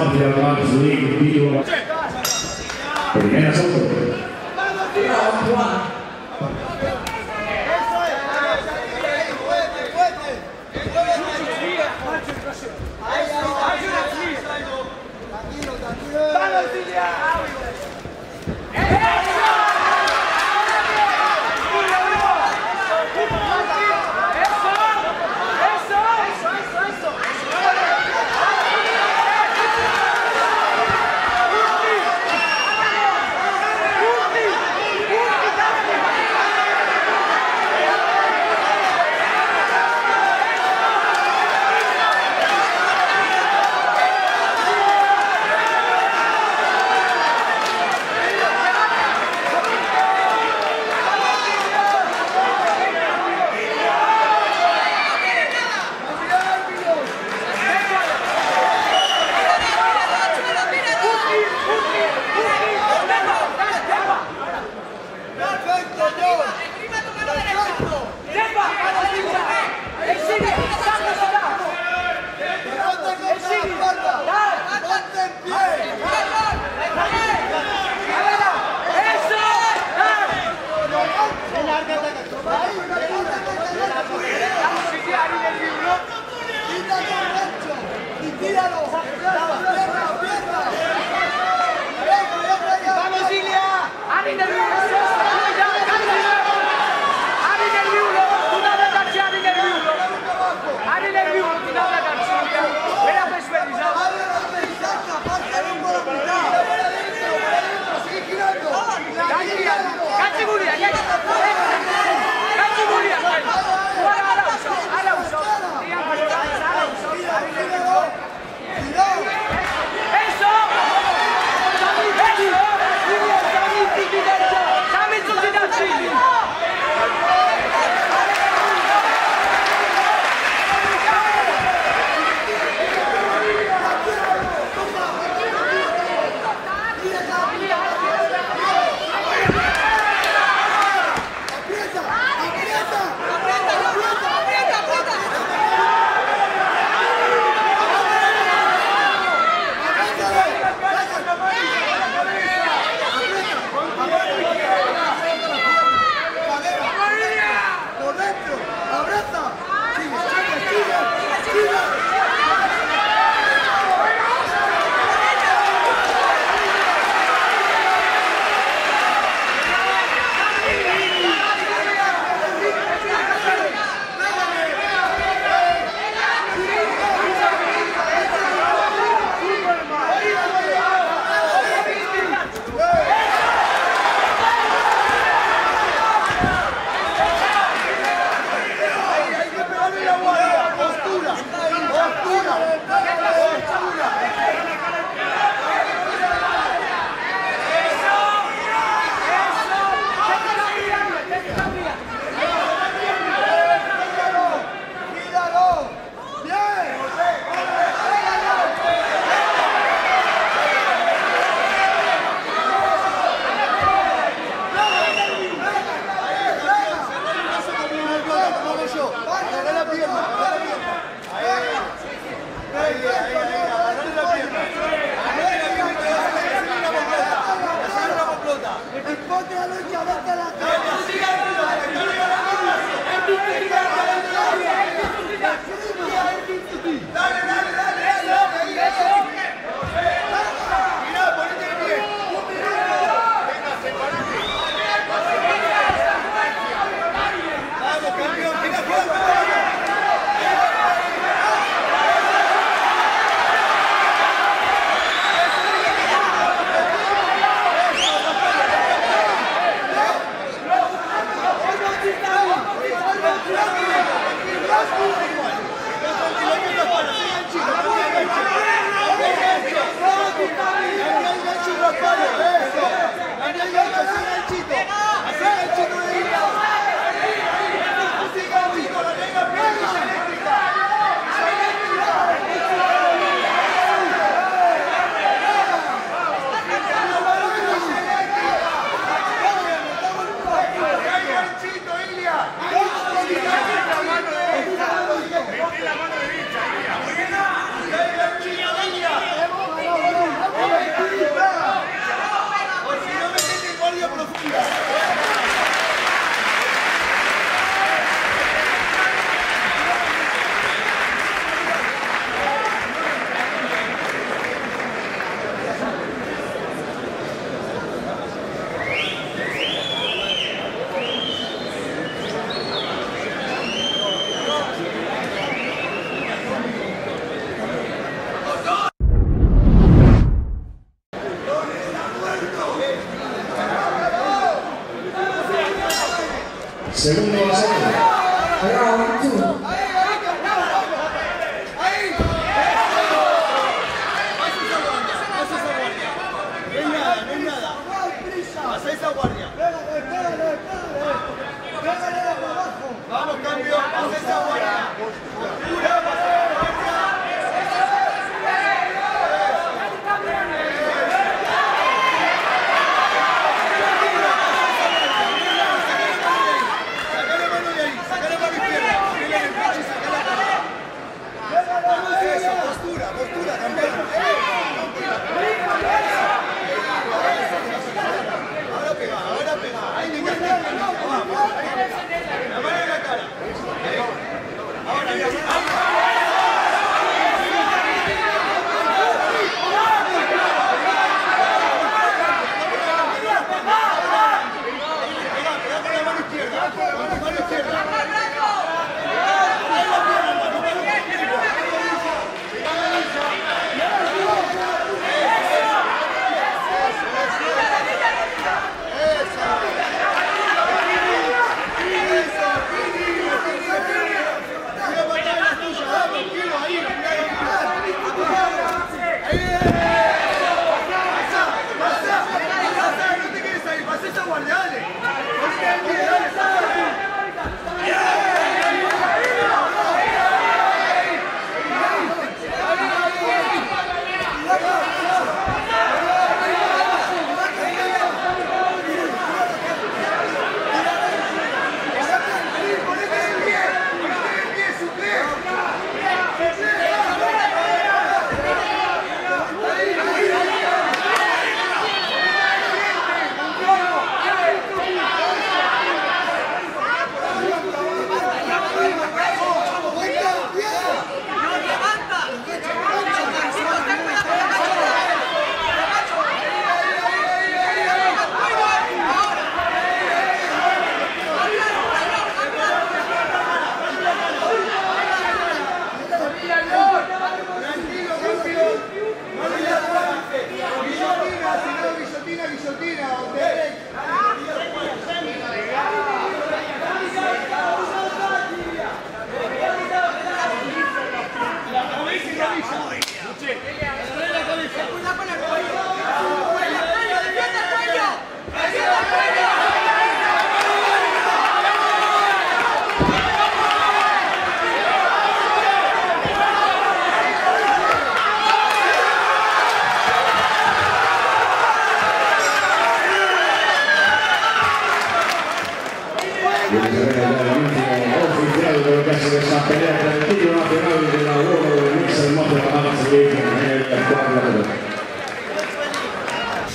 Mixed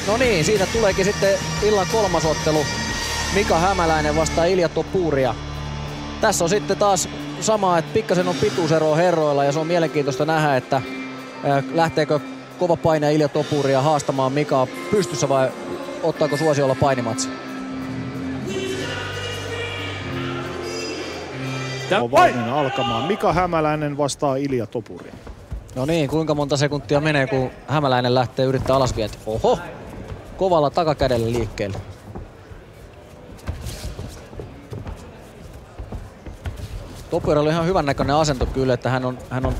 No niin, siitä tuleekin sitten illan kolmas ottelu. Mika Hämäläinen vastaa Ilja Topuria. Tässä on sitten taas sama, että pikkasen on pituuseroa herroilla ja se on mielenkiintoista nähdä, että äh, lähteekö kova paine Ilja Topuria haastamaan Mikaa pystyssä vai ottaako suosiolla painimatsi. On valmiina alkamaan. Mika Hämäläinen vastaa Ilja Topuri. No niin, kuinka monta sekuntia menee, kun Hämäläinen lähtee yrittää alasvieti. Oho! Kovalla takakädellä liikkeelle. Topuri oli ihan hyvän näköinen asento kyllä, että hän on, hän on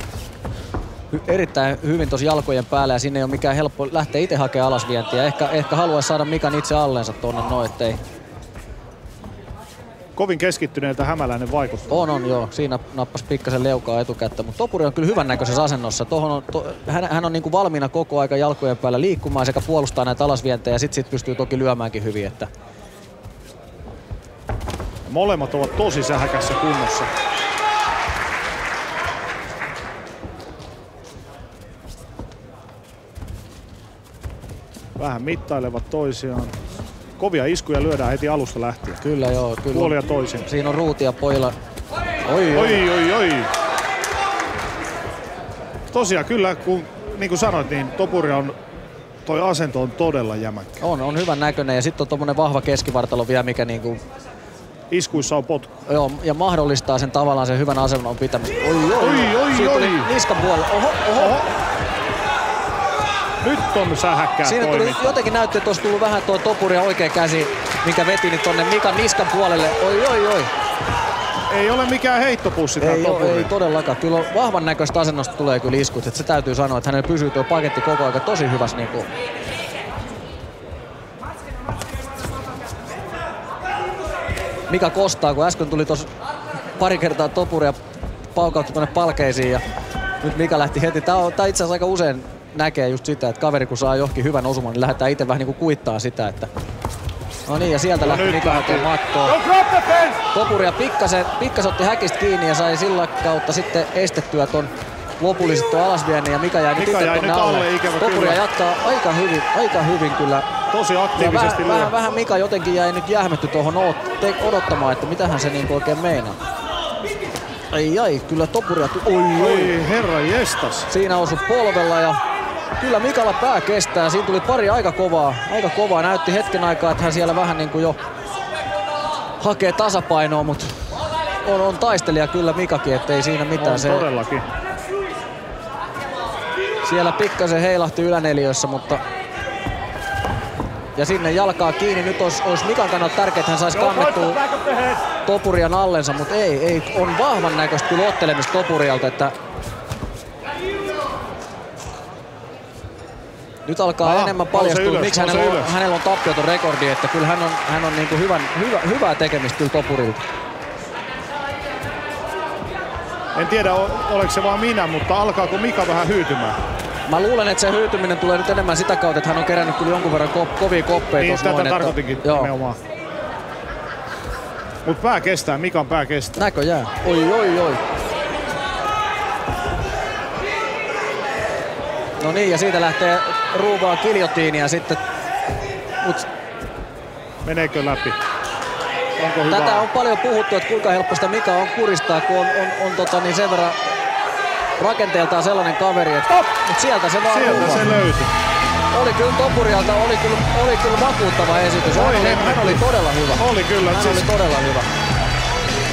hy- erittäin hyvin tuossa jalkojen päällä ja sinne ei ole mikään helppo lähteä itse hakemaan alasvientiä. Ehkä, ehkä haluaisi saada Mikan itse alleensa tuonne noin, ettei... Kovin keskittyneeltä Hämäläinen vaikuttaa. On, on joo. Siinä nappas pikkasen leukaa etukättä, mutta Topuri on kyllä hyvän näköisessä asennossa. Tohon on, to, hän, hän, on niinku valmiina koko aika jalkojen päällä liikkumaan sekä puolustaa näitä alasvientejä ja sitten sit pystyy toki lyömäänkin hyvin. Että Molemmat ovat tosi sähäkässä kunnossa. Vähän mittailevat toisiaan. Kovia iskuja lyödään heti alusta lähtien. kyllä joo. Kyllä Puolia toisin. siinä on ruutia pojilla. Oi, oi. Oi, oi, oi. Tosiaan kyllä, kun niin kuin sanoit, niin Topuri on, toi asento on todella jämäkkä. On, on hyvän näköinen ja sitten on tommonen vahva keskivartalo vielä, mikä niinku, Iskuissa on potku. joo, ja mahdollistaa sen tavallaan sen hyvän asennon pitämistä. Oi, oi, Oi, oi, oi. niskan puolelle. Oho, oho. Oho. Nyt on sähäkkää Siinä tuli, toiminta. jotenkin näytti, että olisi tullut vähän tuo topuri ja oikea käsi, mikä veti nyt tonne Mikan niskan puolelle. Oi, oi, oi. Ei ole mikään heittopussi Ei, oo, topuri. ei todellakaan. Kyllä vahvan näköistä asennosta tulee kyllä iskut. Että se täytyy sanoa, että hänellä pysyy tuo paketti koko ajan tosi hyvässä niin kuin, Mika kostaa, kun äsken tuli tos pari kertaa topuria paukautti tuonne palkeisiin ja nyt Mika lähti heti. Tää, on, tää itse asiassa aika usein näkee just sitä, että kaveri kun saa johonkin hyvän osuman, niin lähdetään itse vähän niin kuin kuittaa sitä, että No niin, ja sieltä lähti nyt Mika lähti. hakemaan mattoa. Topuria pikkasen, pikkasen otti häkistä kiinni ja sai sillä kautta sitten estettyä ton lopullisesti tuon alasviennin ja Mika jäi nyt Mika itse nyt alle, alle. ikävä Topuria kyllä. jatkaa aika hyvin, aika hyvin kyllä. Tosi aktiivisesti vähän, vähän, vähän Mika jotenkin jäi nyt jähmetty tuohon odottamaan, että mitähän se niinku oikein meinaa. Ai ai, kyllä Topuria oi, oi. Oi herra jestas. Siinä osui polvella ja kyllä Mikalla pää kestää. Siinä tuli pari aika kovaa, aika kovaa. Näytti hetken aikaa, että hän siellä vähän niin kuin jo hakee tasapainoa, mutta on, on taistelija kyllä Mikakin, ettei siinä mitään. On se, todellakin. siellä pikkasen heilahti yläneliössä, mutta ja sinne jalkaa kiinni. Nyt olisi, olisi Mikan kannalta tärkeää, että hän saisi kannettua Topurian allensa, mutta ei, ei. On vahvan näköistä kyllä ottelemista Topurialta, että Nyt alkaa Aha, enemmän paljastua, ylös, miksi hänellä on, hänellä on tappioton rekordi, että kyllä hän on, hän on niinku hyvän, hyvä, hyvää tekemistä kyllä Topurilta. En tiedä, oliko se vaan minä, mutta alkaako Mika vähän hyytymään? Mä luulen, että se hyytyminen tulee nyt enemmän sitä kautta, että hän on kerännyt kyllä jonkun verran ko- kovia koppeja Niin, tätä noin. tarkoitinkin joo, nimenomaan. Mut pää kestää, Mikan pää kestää. näköjään. Oi, oi, oi. No niin, ja siitä lähtee ruuvaa kiljotiinia sitten. Mut Meneekö läpi? Onko hyvä? Tätä on paljon puhuttu, että kuinka helppo sitä Mika on kuristaa, kun on, on, on tota, niin sen verran rakenteeltaan sellainen kaveri, että mutta sieltä se vaan Sieltä ruuvaa. se löytyi. Oli kyllä Topurialta, oli kyllä, oli kyllä vakuuttava esitys. Hän oli, hän oli todella hyvä. Oli kyllä. Hän Siis oli todella hyvä.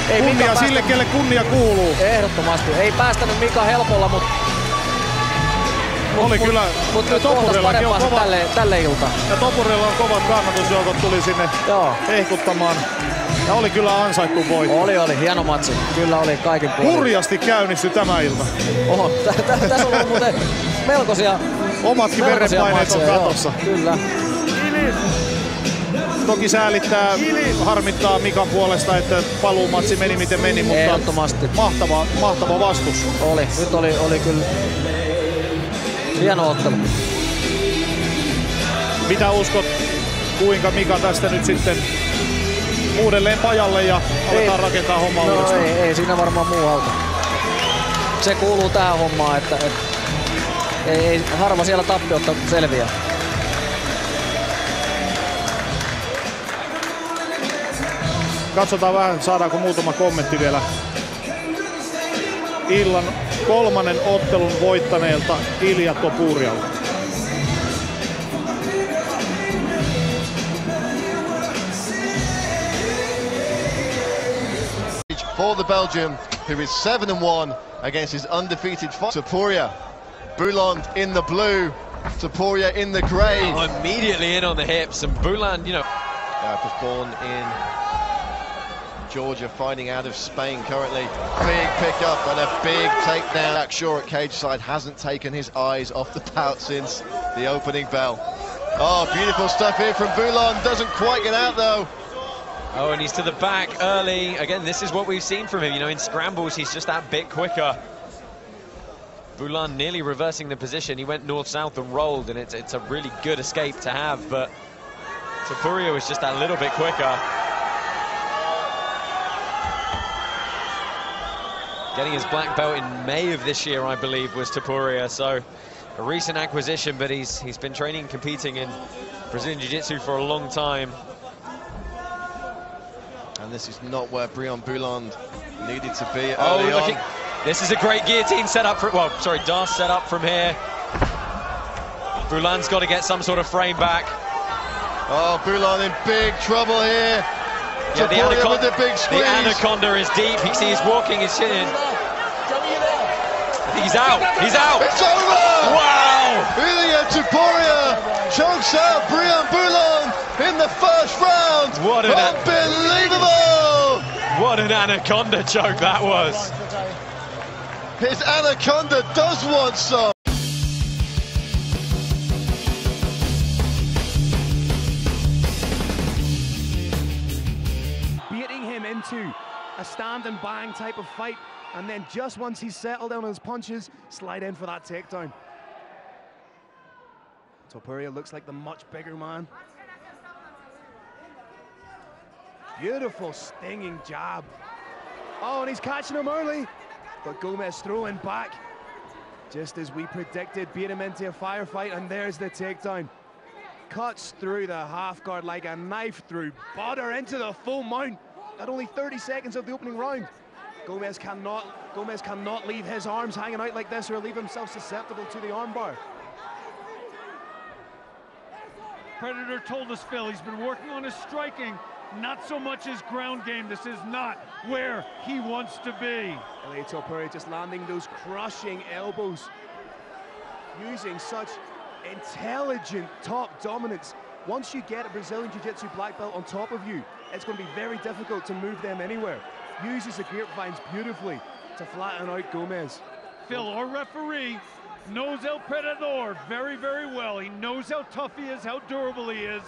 Ei Mika kunnia päästä- sille, kelle kunnia kuuluu. Ehdottomasti. Ei päästänyt Mika helpolla, mutta Oli kyllä. mut ja nyt kohtas Topurillakin on kova, tälle, tälle ilta. ja Topurilla on kovat kannatusjoukot tuli sinne Joo. hehkuttamaan. Ja oli kyllä ansaittu voitto. Oli, oli. Hieno matsi. Kyllä oli kaikin puolin. Hurjasti käynnistyi tämä ilta. Oho, tä- tä- tässä on ollut muuten melkoisia Omatkin verenpaineet on matseja, joo. katossa. Kyllä. Toki säälittää, harmittaa Mikan puolesta, että paluumatsi meni miten meni, mutta mahtava, mahtava vastus. Oli. Nyt oli, oli kyllä hieno ottelu. Mitä uskot, kuinka Mika tästä nyt sitten uudelleen pajalle ja aletaan Ei. rakentaa hommaa No uudestaan? ei, ei siinä varmaan muu auta. Se kuuluu tähän hommaan, että, että ei, ei, harva siellä tappiotta selviää. Katsotaan vähän, saadaanko muutama kommentti vielä illan kolmannen ottelun voittaneelta Ilja Topurialta. for the Belgium, who is 7 and 1 against his undefeated fight. Topuria, Bouland in the blue, Topuria in the grey. Oh, immediately in on the hips, and Bouland, you know, Uh, was born in Georgia, fighting out of Spain currently. Big pickup and a big takedown. Jack Shaw at cage side hasn't taken his eyes off the bout since the opening bell. Oh, beautiful stuff here from Bouland. Doesn't quite get out though. oh, and he's to the back early. Again, this is what we've seen from him. You know, in scrambles, he's just that bit quicker. Bouland nearly reversing the position. He went north-south and rolled, and it's it's a really good escape to have. But Topuria was just that little bit quicker. Getting his black belt in May of this year, I believe, was Topuria. So a recent acquisition, but he's he's been training and competing in Brazilian Jiu-Jitsu for a long time. And this is not where Brian Bouland needed to be Oh, early looking. on. This is a great guillotine set up for. Well, sorry, D'Arce set up from here. Bouland's got to get some sort of frame back. Oh, Bouland in big trouble here. Yeah, the anaconda, with the big squeeze. the anaconda is deep. You see, he's walking his chin in. He's out. He's out. It's over! Wow! Ilia Topuria chokes out Brian Bouland in the first round. What an- Unbelievable! What an anaconda choke that was. His anaconda does want some. A stand and bang type of fight. And then just once he's settled on his punches, slide in for that takedown. Topuria looks like the much bigger man. Beautiful stinging jab. Oh, and he's catching him early. But Gomez throwing back. Just as we predicted, beat him into a firefight, and there's the takedown. Cuts through the half guard like a knife through butter into the full mount at only 30 seconds of the opening round. Gomez cannot, Gomez cannot leave his arms hanging out like this or leave himself susceptible to the armbar. Predator told us, Phil, he's been working on his striking, not so much his ground game. This is not where he wants to be. Ilia Topuria just landing those crushing elbows, using such intelligent top dominance. Once you get a Brazilian Jiu-Jitsu black belt on top of you, it's going to be very difficult to move them anywhere. Uses the grapevines beautifully to flatten out Gomez. Phil, our referee, knows El Predador very, very well. He knows how tough he is, how durable he is.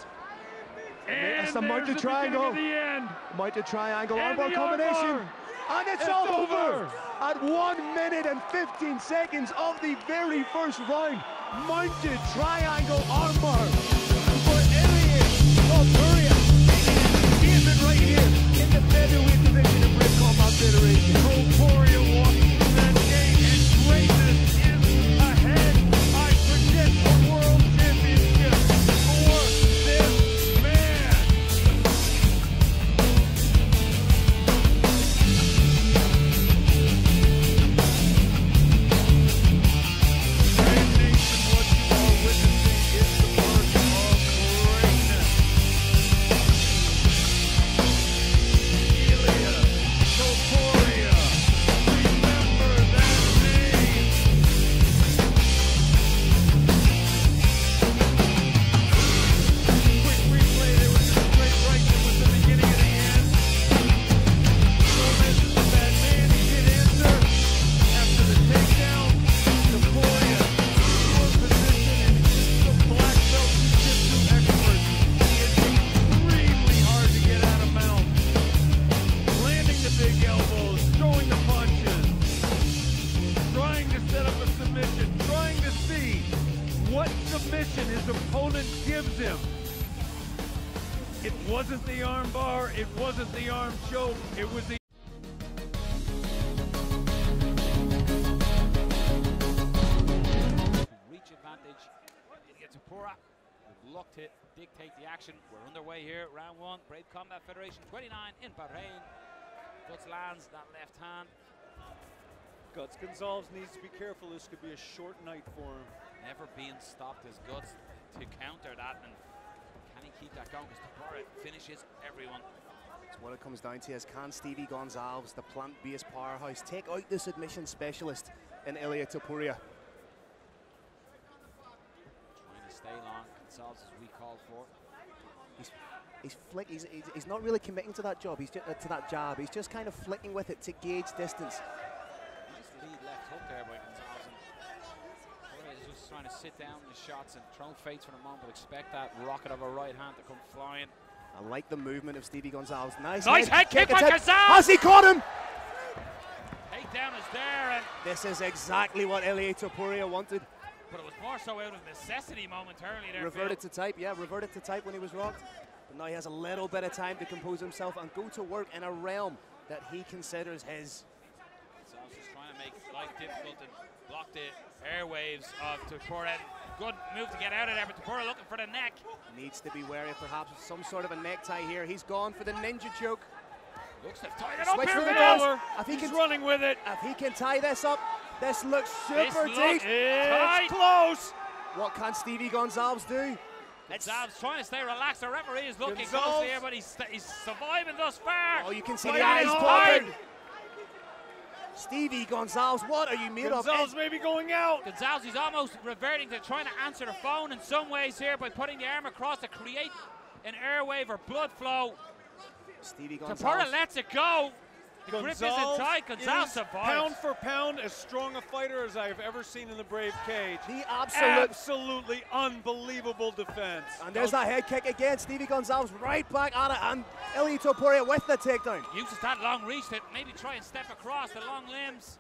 And It's the mounted the triangle. the end. Mounted triangle And armbar combination. armbar. And it's, It's all over. over. At 1 minute and 15 seconds of the very first round. Mounted triangle armbar Combat 29 in Bahrain. Guts lands that left hand. Guts Gonzalez needs to be careful. This could be a short night for him. Never being stopped as Guts to counter that. And can he keep that going? Because Topuria finishes everyone. It's what it comes down to is can Stevie Gonzalez, the plant-based powerhouse, take out the submission specialist in Ilia Topuria? Trying to stay long. Gonzalez as we called for. He's, he's flick. He's, he's, he's not really committing to that job. He's just, uh, to that jab. He's just kind of flicking with it to gauge distance. Nice lead left hook there by Gonzalez. Is just trying to sit down the shots and throw fates for the moment, but expect that rocket of a right hand to come flying. I like the movement of Stevie Gonzalez. Nice, Nice head kick by. Gonzalez! Has he caught him? Takedown is there, and This is exactly what Ilia Topuria wanted. but it was more so out of necessity momentarily there. Reverted Phil. to type, yeah, reverted to type when he was rocked. But now he has a little bit of time to compose himself and go to work in a realm that he considers his. Gonzalez just trying to make life difficult and block the airwaves of Topuria. Good move to get out of there, but Topuria looking for the neck. Needs to be wary of perhaps some sort of a necktie here. He's gone for the ninja choke. Looks to tied it up here. for the Phil. does. If he He's can, running with it. if he can tie this up, this looks This super look deep. tight. Close. What can Stevie Gonzalez do? Gonzalez trying to stay relaxed. The referee is looking Gonzalez. closely here, but he's, he's surviving thus far. Oh, you can see Fighting the eyes hard. popping. Stevie Gonzalez, what are you made Gonzalez of? may be going out. Gonzalez is almost reverting to trying to answer the phone in some ways here by putting the arm across to create an airwave or blood flow. Stevie Topuria Gonzalez. lets it go. The grip isn't Gonzalez tight. Gonzalez is survives. pound for pound as strong a fighter as I have ever seen in the Brave cage. The absolute- absolutely unbelievable defense. And there's that head kick again. Stevie Gonzalez right back at it. And Ilia Topuria with the takedown. Uses that long reach to maybe try and step across the long limbs.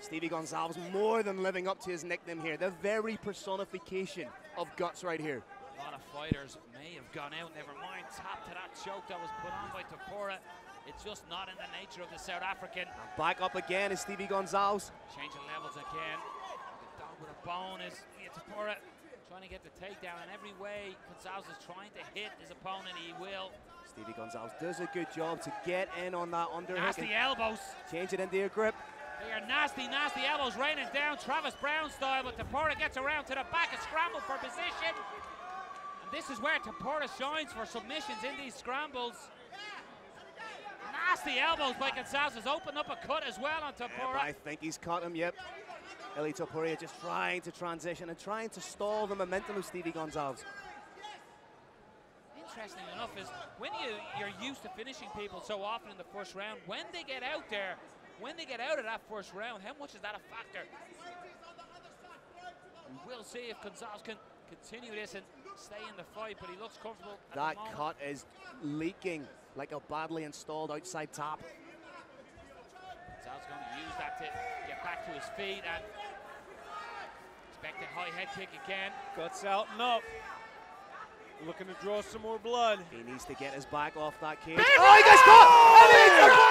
Stevie Gonzalez more than living up to his nickname here. The very personification of guts right here. A lot of fighters may have gone out, never mind. Tap to that choke that was put on by Topuria. It's just not in the nature of the South African. Back up again is Stevie Gonzalez. Changing levels again. The dog with a bone is Ilia Topuria trying to get the takedown in every way. Gonzalez is trying to hit his opponent. He will. Stevie Gonzalez does a good job to get in on that underhook. Nasty elbows. Change it into a grip. They are nasty, nasty elbows raining down Travis Browne style, but Topuria gets around to the back and scramble for position. And this is where Topuria shines for submissions in these scrambles. Nasty elbows by Gonzalez has opened up a cut as well on Yep, Topuria. I think he's caught him, yep. Ilia Topuria just trying to transition and trying to stall the momentum of Stevie Gonzalez. Interesting enough is when you, you're used to finishing people so often in the first round, when they get out there, when they get out of that first round, how much is that a factor? We will see if Gonzalez can continue this and stay in the fight, but he looks comfortable That cut is leaking like a badly installed outside tap. Gonzalez going to use that to get back to his feet and expect a high head kick again. Guts out and up. Looking to draw some more blood. He needs to get his back off that cage. Oh, he gets caught!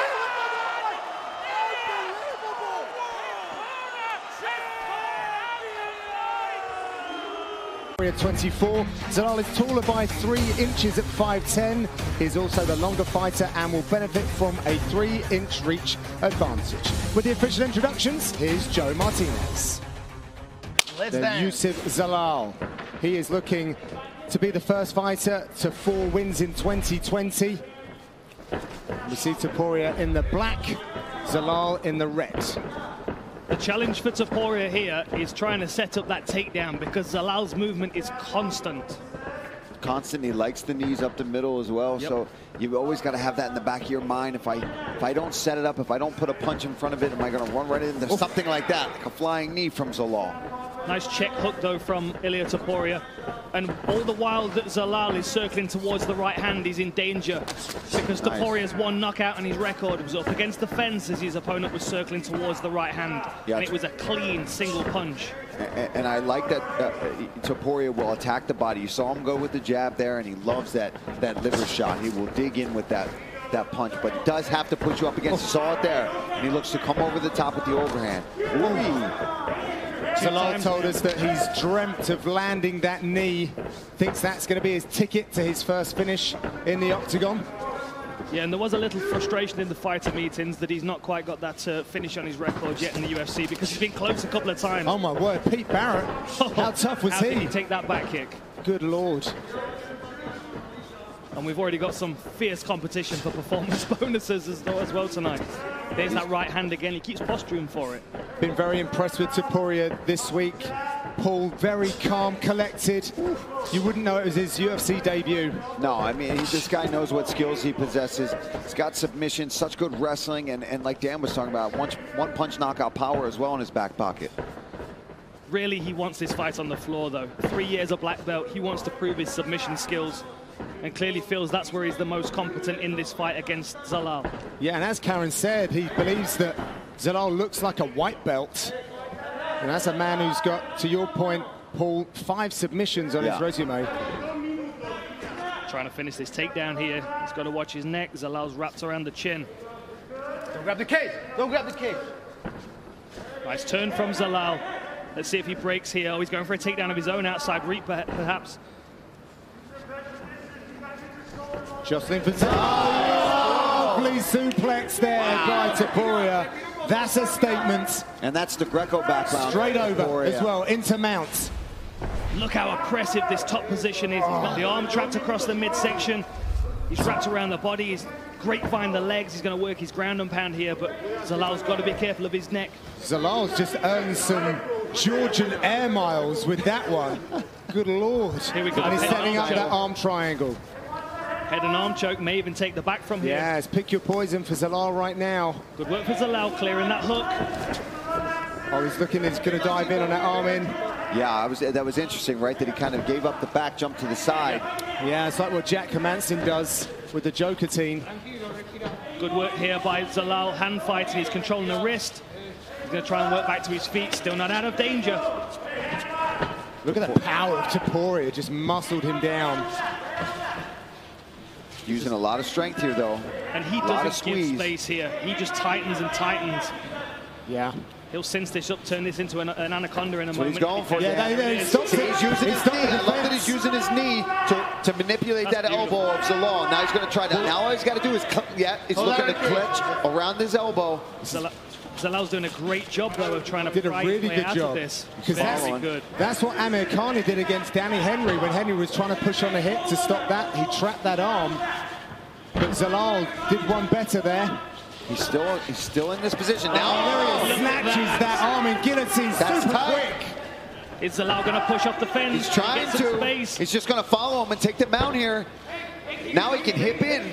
At 24, Zalal is taller by three inches at 5'10. He's also the longer fighter and will benefit from a three inch reach advantage. With the official introductions, here's Joe Martinez. Let's Then dance. Youssef Zalal. He is looking to be the first fighter to four wins in 2020. We see Topuria in the black, Zalal in the red. The challenge for Topuria here is trying to set up that takedown because Zalal's movement is constant. Constantly likes the knees up the middle as well. So you've always got to have that in the back of your mind. If I if I don't set it up, if I don't put a punch in front of it, am I going to run right into something like that, like a flying knee from Zalal? Nice check hook though from Ilia Topuria. And all the while that Zalal is circling towards the right hand, he's in danger because Nice. Topuria's one knockout and his record was up against the fence as his opponent was circling towards the right hand. Yeah, and it was a clean single punch. A- And I like that uh, Topuria will attack the body. You saw him go with the jab there, and he loves that that liver shot. He will dig in with that that punch, but he does have to put you up against. You saw it there, and he looks to come over the top with the overhand. Ooh. Zalal told us that he's dreamt of landing that knee, thinks that's going to be his ticket to his first finish in the octagon. Yeah, and there was a little frustration in the fighter meetings that he's not quite got that uh, finish on his record yet in the UFC because he's been close a couple of times. Oh my word, Pete Barrett, how tough was How he? did he take that back kick? Good lord. And we've already got some fierce competition for performance bonuses as, as well tonight. There's that right hand again. He keeps posturing for it. Been very impressed with Topuria this week. Paul, very calm, collected. You wouldn't know it was his UFC debut. No, I mean, he, this guy knows what skills he possesses. He's got submission, such good wrestling, and, and like Dan was talking about, one, one punch knockout power as well in his back pocket. Really, he wants this fight on the floor, though. Three years of black belt. He wants to prove his submission skills and clearly feels that's where he's the most competent in this fight against Zalal. Yeah, and as Karen said, he believes that Zalal looks like a white belt. And that's a man who's got, to your point, Paul, five submissions on Yeah. his resume. Trying to finish this takedown here. He's got to watch his neck. Zalal's wrapped around the chin. Don't grab the cage. Don't grab the cage. Nice turn from Zalal. Let's see if he breaks here. Oh, he's going for a takedown of his own outside reach, perha- perhaps. Jocelyn for Zalal. Lovely suplex there by Topuria. That's a statement. And that's the Greco background. Straight over Topuria. as well, into mounts. Look how oppressive this top position is. He's got the arm trapped across the midsection. He's wrapped around the body. He's grapevine the legs. He's going to work his ground and pound here, but Zalal's got to be careful of his neck. Zalal's just earned some Georgian air miles with that one. Good lord. Here we go. And he's setting up that arm triangle. Head and arm choke may even take the back from here. Yes, pick your poison for Zalal right now. Good work for Zalal, clearing that hook. Oh, he's looking, he's going to dive in on that arm in. Yeah, I was, that was interesting, right? That he kind of gave up the back, jumped to the side. Yeah, it's like what Jack Hermansson does with the Joker team. Good work here by Zalal, hand fighting. He's controlling the wrist. He's going to try and work back to his feet. Still not out of danger. Look at the power of Topuria, just muscled him down. Using a lot of strength here, though. And he a lot of doesn't give squeeze. space here. He just tightens and tightens. Yeah. He'll cinch this up, turn this into an, an anaconda in a That's what moment. he's going for. Yeah, there. there he is. He's using his knee. I love that he's using his knee to, to manipulate that elbow of Zalal. Now he's going to try to. Now all he's got to do is, cl- yeah, he's Hold looking to clutch around his elbow. Zala- Zalal's doing a great job, though, of trying to Did a really good out job. of this. Because that's, good. that's what Amirkhani did against Danny Henry when Henry was trying to push on the hip to stop that. He trapped that arm. But Zalal did one better there. He's still he's still in this position now. Oh, there he. Snatches that arm in guillotine That's super tight. quick. Is Zalal going to push off the fence? He's trying Get to. Space. He's just going to follow him and take the mount here. Now he can hip in.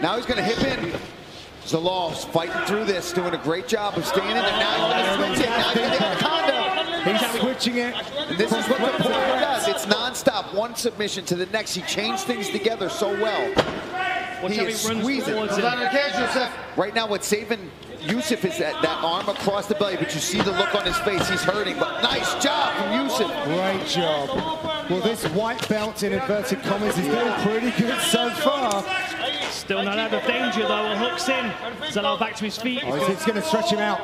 Now he's going to hip in. Zalal's fighting through this, doing a great job of staying in there. Now he's going to switch it. Now he's going to anaconda. He's switching it. And this is what Topuria does. It's nonstop. One submission to the next. He chains things together so well. Watch he how is he runs squeezing. towards. Right now, what's saving Youssef is that, that arm across the belly, but you see the look on his face. He's hurting, but nice job from Youssef. Great job. Well, this white belt in inverted commas is doing pretty good so far. Still not out of danger, though. A hook's in. Zalal back to his feet. Oh, he's, he's going to stretch him out.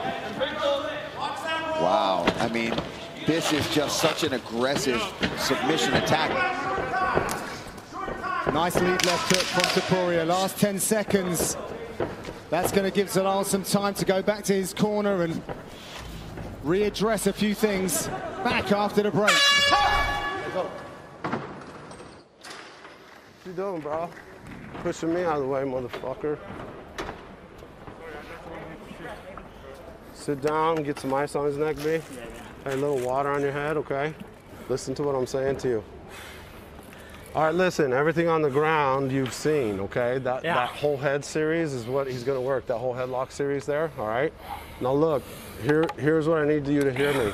Wow. I mean, this is just such an aggressive submission attack. Nice lead left hook from Topuria. Last 10 seconds. That's going to give Zalal some time to go back to his corner and readdress a few things back after the break. What you doing, bro? Pushing me out of the way, motherfucker. Sit down, get some ice on his neck, B. Hey, a little water on your head, okay? Listen to what I'm saying to you. All right, listen, everything on the ground you've seen, okay? That, Yeah. that whole head series is what he's gonna work, that whole headlock series there, all right? Now look, here, here's what I need you to hear me.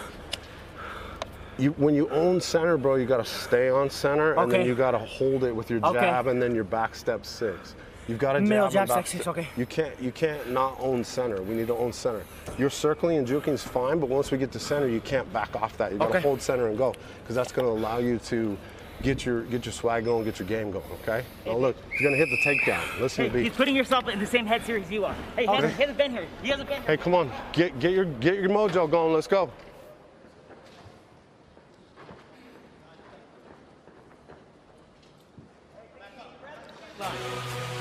You, when you own center, bro, you gotta stay on center, and then you gotta hold it with your Okay. jab, and then your back step six. You've got to jab, Middle jab, back six, six, okay. You can't, you can't not own center. We need to own center. Your circling and juking is fine, but once we get to center, you can't back off that. You gotta Okay. hold center and go, because that's gonna allow you to get your get your swag going, get your game going. Okay. Oh look, he's gonna hit the takedown. Listen Hey, to me. he's putting yourself in the same head series you are. Hey, he Okay. hasn't, he hasn't been here. He hasn't been here. Hey, come on, get get your get your mojo going. Let's go.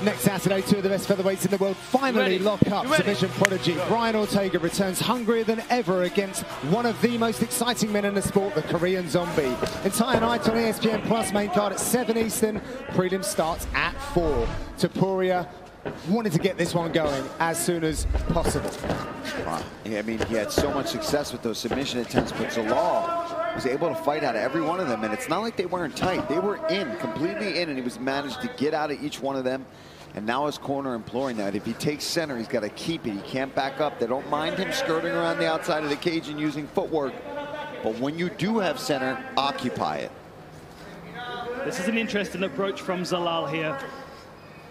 Next Saturday, two of the best featherweights in the world finally lock up. You ready? Submission prodigy Brian Ortega returns hungrier than ever against one of the most exciting men in the sport, the Korean Zombie. Entire night on ESPN Plus, main card at 7 Eastern. Prelim starts at 4. Topuria wanted to get this one going as soon as possible. Wow. Yeah, I mean, he had so much success with those submission attempts, but Zalal was able to fight out of every one of them. And it's not like they weren't tight. They were in, completely in, and he was managed to get out of each one of them. And now his corner imploring that. If he takes center, he's got to keep it. He can't back up. They don't mind him skirting around the outside of the cage and using footwork. But when you do have center, occupy it. This is an interesting approach from Zalal here.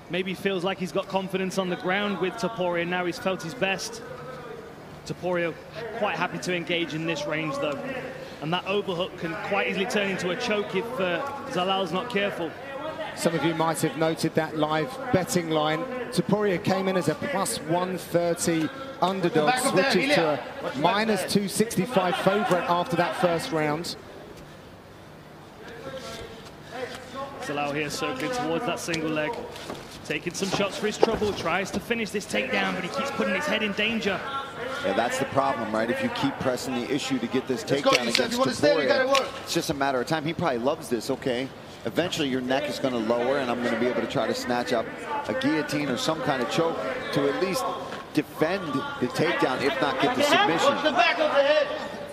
Maybe feels like he's got confidence on the ground with Topuria. Now he's felt his best. Topuria quite happy to engage in this range though. And that overhook can quite easily turn into a choke if uh, Zalal's not careful. Some of you might have noted that live betting line. Topuria came in as a plus 130 underdog, Back up switches to a minus 265 favorite after that first round. Zalal here circling towards that single leg. Taking some shots for his trouble, tries to finish this takedown, but he keeps putting his head in danger. Yeah, that's the problem, right? If you keep pressing the issue to get this Let's takedown against You wanna stay, you gotta Topuria, it's just a matter of time. He probably loves this, okay? Eventually your neck is going to lower, and I'm going to be able to try to snatch up a guillotine or some kind of choke to at least defend the takedown, if not get the submission. Watch the back of the head.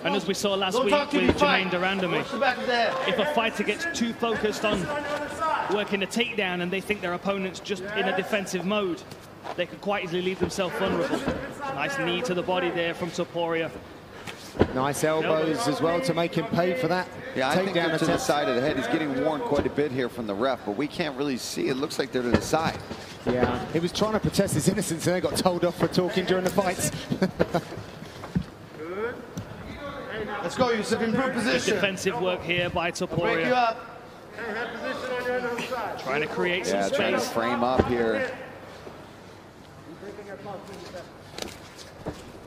And as we saw last Don't week talk to with me. Germaine de Randamie, Watch the back of the head. if a fighter gets too focused on working a takedown and they think their opponent's just in a defensive mode, they could quite easily leave themselves vulnerable. Nice knee to the body there from Topuria. Nice elbows as well to make him pay for that Yeah, I think takedown they're to the side of the head. He's getting warned quite a bit here from the ref, but we can't really see. It looks like they're to the side. Yeah, he was trying to protest his innocence and then got told off for talking during the fights. Let's go, Youssef. Improve Good position. defensive work here by Break you up. Trying to create some Yeah, trying to frame up here.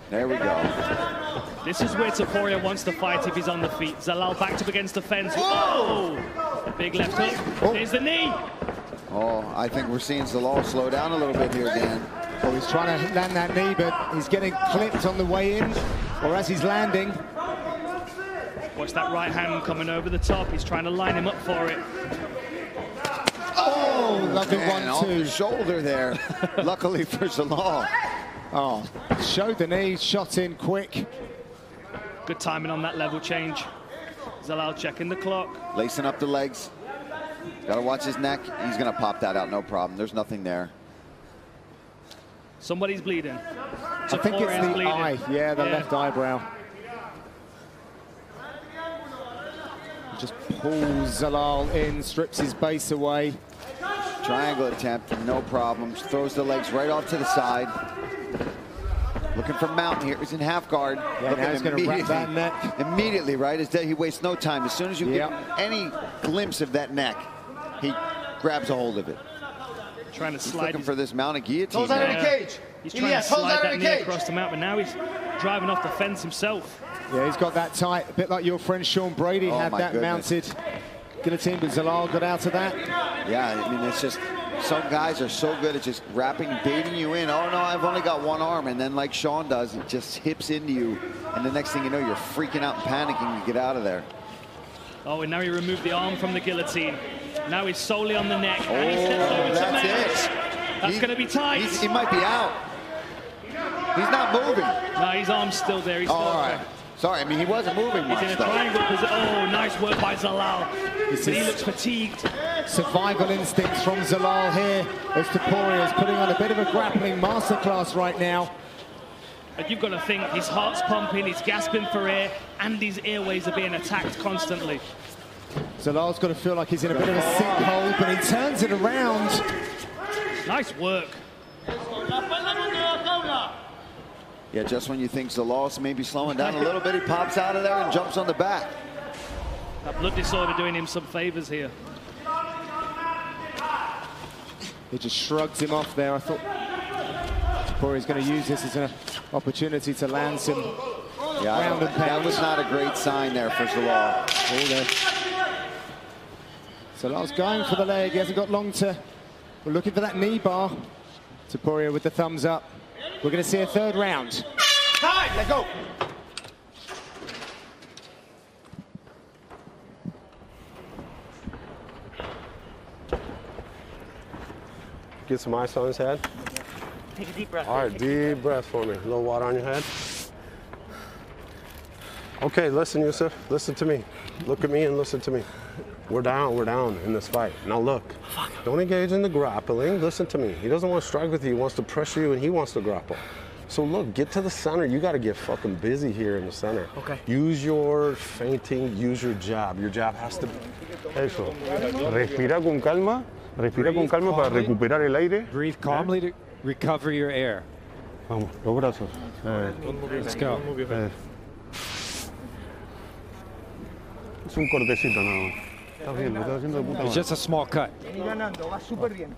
There we go. This is where Topuria wants to fight if he's on the feet. Zalal backed up against the fence. Oh! Big left hook. Oh. There's the knee. Oh, I think we're seeing Zalal slow down a little bit here, Dan. Well, he's trying to land that knee, but he's getting clipped on the way in, or as he's landing. Watch that right hand coming over the top. He's trying to line him up for it. Oh, lovely Man, off one, the two. shoulder there. Luckily for Zalal. Oh, showed the knee, shot in quick. Good timing on that level change. Zalal checking the clock. Lacing up the legs. Got to watch his neck. He's going to pop that out, no problem. There's nothing there. Somebody's bleeding. I think it's the bleeding. eye. Yeah, the left eyebrow. Just pulls Zalal in, strips his base away. Triangle attempt, no problems. Throws the legs right off to the side. Looking for Mountain here. He's in half guard. Yeah, Looking now he's gonna wrap that immediately- neck. Immediately, right? As he wastes no time. As soon as you Yep. get any glimpse of that neck, he grabs a hold of it. Trying to He's slide looking his- for this mounted guillotine. Toes out of the cage. He's trying Elias, to toes slide out that of the knee cage. across the mount, but now he's driving off the fence himself. Yeah, he's got that tight, a bit like your friend Sean Brady Oh, had that goodness. mounted guillotine, but Zalal got out of that. Yeah, I mean, it's just some guys are so good at just wrapping, baiting you in. Oh no, I've only got one arm, and then like Sean does, it just hips into you, and the next thing you know, you're freaking out and panicking to get out of there. Oh, and now he removed the arm from the guillotine. Now he's solely on the neck. and he steps Oh, over to that's mount. it. That's going to be tight. He might be out. He's not moving. No, his arm's still there. He's Oh, still all right. Sorry, I mean, he wasn't moving He's in a though. triangle position. Oh, nice work by Zalal. This he looks fatigued. Survival instincts from Zalal here as Topuria is putting on a bit of a grappling masterclass right now. And you've got to think his heart's pumping, he's gasping for air, and his airways are being attacked constantly. Zalal's got to feel like he's in a bit of a sinkhole, but he turns it around. Nice work. Yeah, just when you think Zalos may be slowing down a little bit, he pops out of there and jumps on the back. That blood disorder doing him some favors here. He just shrugs him off there. I thought Topuria's going to use this as an opportunity to land some Yeah, I don't- and that was not a great sign there for Zalal. All there. Zalal's going for the leg. He hasn't got long to. We're looking for that knee bar. Topuria with the thumbs up. We're going to see a third round. Time. Let go. Get some ice on his head. Take a deep breath. All right, deep breath for me. A little water on your head. Okay, listen, Youssef. Listen to me. Look at me and listen to me. We're down. We're down in this fight. Now look. Don't engage in the grappling. Listen to me. He doesn't want to strike with you. He wants to pressure you, and he wants to grapple. So look, get to the center. You got to get fucking busy here in the center. Okay. Use your feinting. Use your jab. Your jab has to. Eso. Respira con calma. Respira con calma para recuperar el aire. Breathe calmly to recover your air. Vamos, los brazos. Eh, Let's go. eh. Es un cortecito nada más. Está bien, lo estás haciendo de puta It's madre. just a small cut. Vení ganando. Va súper bien.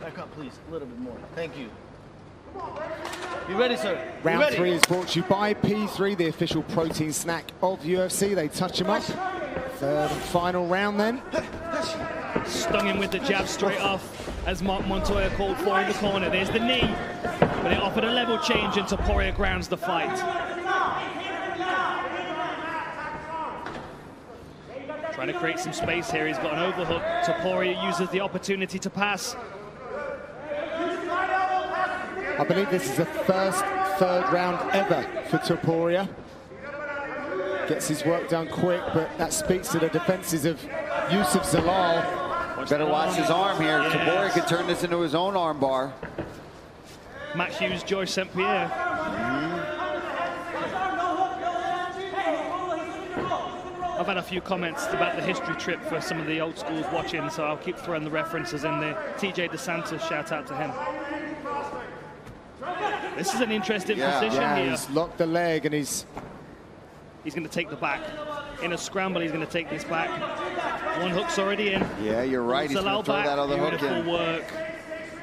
Back up, please. A little bit more. Thank you. You ready, sir? You Round ready? three is brought to you by P3, the official protein snack of UFC. They touch him up. Third and final round then. Stung him with the jab straight off. As Mark Montano called for in the corner. There's the knee, but it offered a level change and Topuria grounds the fight. Trying to create some space here. He's got an overhook. Topuria uses the opportunity to pass. I believe this is the first third round ever for Topuria. Gets his work done quick, but that speaks to the defenses of Youssef Zalal. Better watch his arm here. Yes. Topuria could turn this into his own arm bar. Matt Hughes, George St. Pierre. Mm-hmm. I've had a few comments about the history trip for some of the old schools watching, so I'll keep throwing the references in there. TJ DeSantis, shout out to him. This is an interesting position yeah, here. he's locked the leg and he's He's going to take the back. In a scramble, he's going to take this back. One hook's already in. Yeah, you're right. He's Zalal going to throw back. that other hook Beautiful in. work.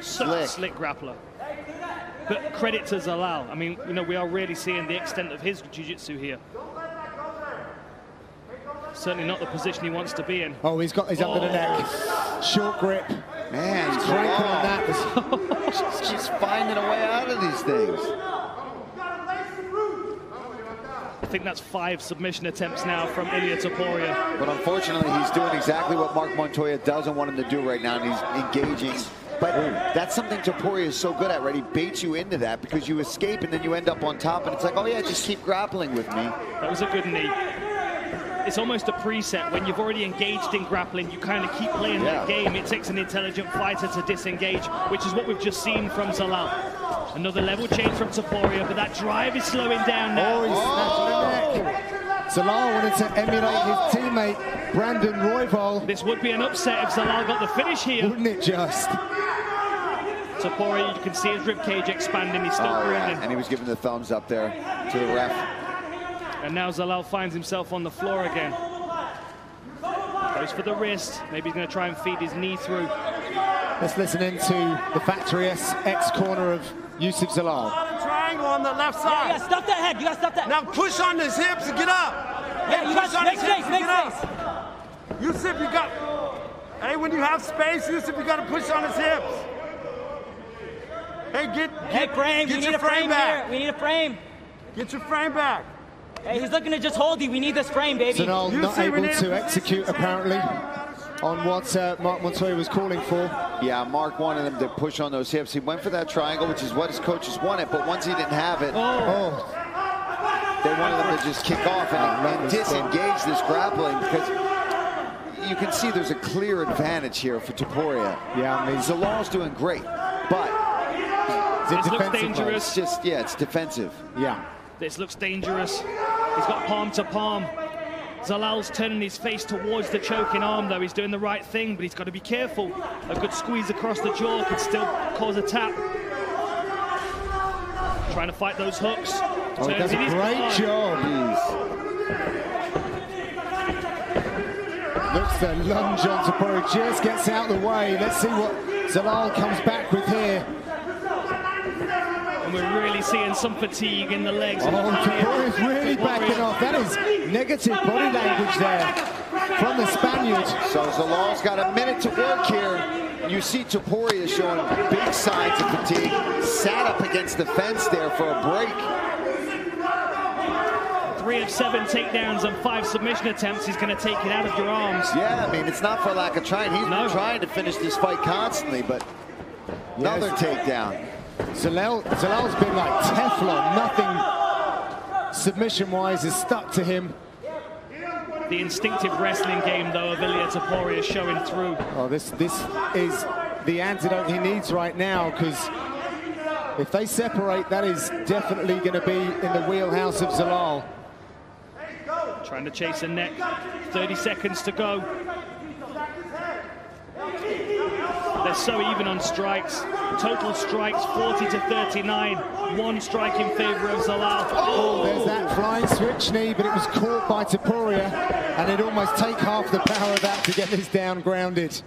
Such Slick. a slick grappler. But credit to Zalal. I mean, you know, we are really seeing the extent of his jiu-jitsu here. Certainly not the position he wants to be in. Oh, he's got his under the neck. Oh. Short grip. Man, He's cranking on that. She's finding a way out of these things. I think that's five submission attempts now from Ilia Topuria. But unfortunately, he's doing exactly what Mark Montano doesn't want him to do right now, and he's engaging. But that's something Topuria is so good at, right? He baits you into that because you escape and then you end up on top, and it's like, oh yeah, just keep grappling with me. That was a good knee. It's almost a preset. When you've already engaged in grappling, you kind of keep playing that Yeah. game. It takes an intelligent fighter to disengage, which is what we've just seen from Zalal. Another level change from Topuria, but that drive is slowing down now. Oh, he's snatching the neck. Zalal wanted to emulate his teammate, Brandon Royval. This would be an upset if Zalal got the finish here. Wouldn't it just? Topuria, you can see his ribcage expanding. He's still Oh, yeah. And he was giving the thumbs up there to the ref. And now Zalal finds himself on the floor again. Goes for the wrist. Maybe he's going to try and feed his knee through. Let's listen into the Factory S X corner of Youssef Zalal. Triangle on the left side. Yeah, stop that head. You gotta stop that. Now push on his hips and get up. Yeah, Hey, you push gotta on make his space, hips make get up. Youssef, you got. Hey, when you have space, Youssef, you got to push on his hips. Hey, get. Hey, get- frame. Get we your need a frame back. here. We need a frame. Get your frame back. Hey, he's looking to just hold you. We need this frame, baby. Zalal not able to execute, apparently, on what uh, Mark Montano was calling for. Yeah, Mark wanted him to push on those hips. He went for that triangle, which is what his coaches wanted, but once he didn't have it, Oh, they wanted him to just kick off and, and disengage this grappling because you can see there's a clear advantage here for Topuria. Yeah, I mean, Zalal's doing great, but This looks dangerous. It's just, yeah, it's defensive. Yeah. This looks dangerous. He's got palm to palm. Zalal's turning his face towards the choking arm, though. He's doing the right thing, but he's got to be careful. A good squeeze across the jaw could still cause a tap. Trying to fight those hooks. Oh, he does a great guard. job. Looks to lunge on Topuria, just gets out of the way. Let's see what Zalal comes back with here. And we're really seeing some fatigue in the legs. Oh, Topuria's really backing off. That is negative body language there from the Spaniard. So Zalal's got a minute to work here. You see Topuria is showing big signs of fatigue. Sat up against the fence there for a break. Three of seven takedowns and five submission attempts. He's going to take it out of your arms. Yeah, I mean, it's not for lack of trying. He's been trying to finish this fight constantly, but another takedown. Zalal, Zalal's been like Teflon. Nothing submission-wise is stuck to him. The instinctive wrestling game, though, of Ilia Topuria showing through. Oh, this this is the antidote he needs right now because if they separate, that is definitely going to be in the wheelhouse of Zalal. Trying to chase a neck. 30 seconds to go. They're so even on strikes. Total strikes 40 to 39. One strike in favor of Zalal. Oh, there's that flying switch knee, but it was caught by Topuria, and it'd almost take half the power of that to get this down grounded.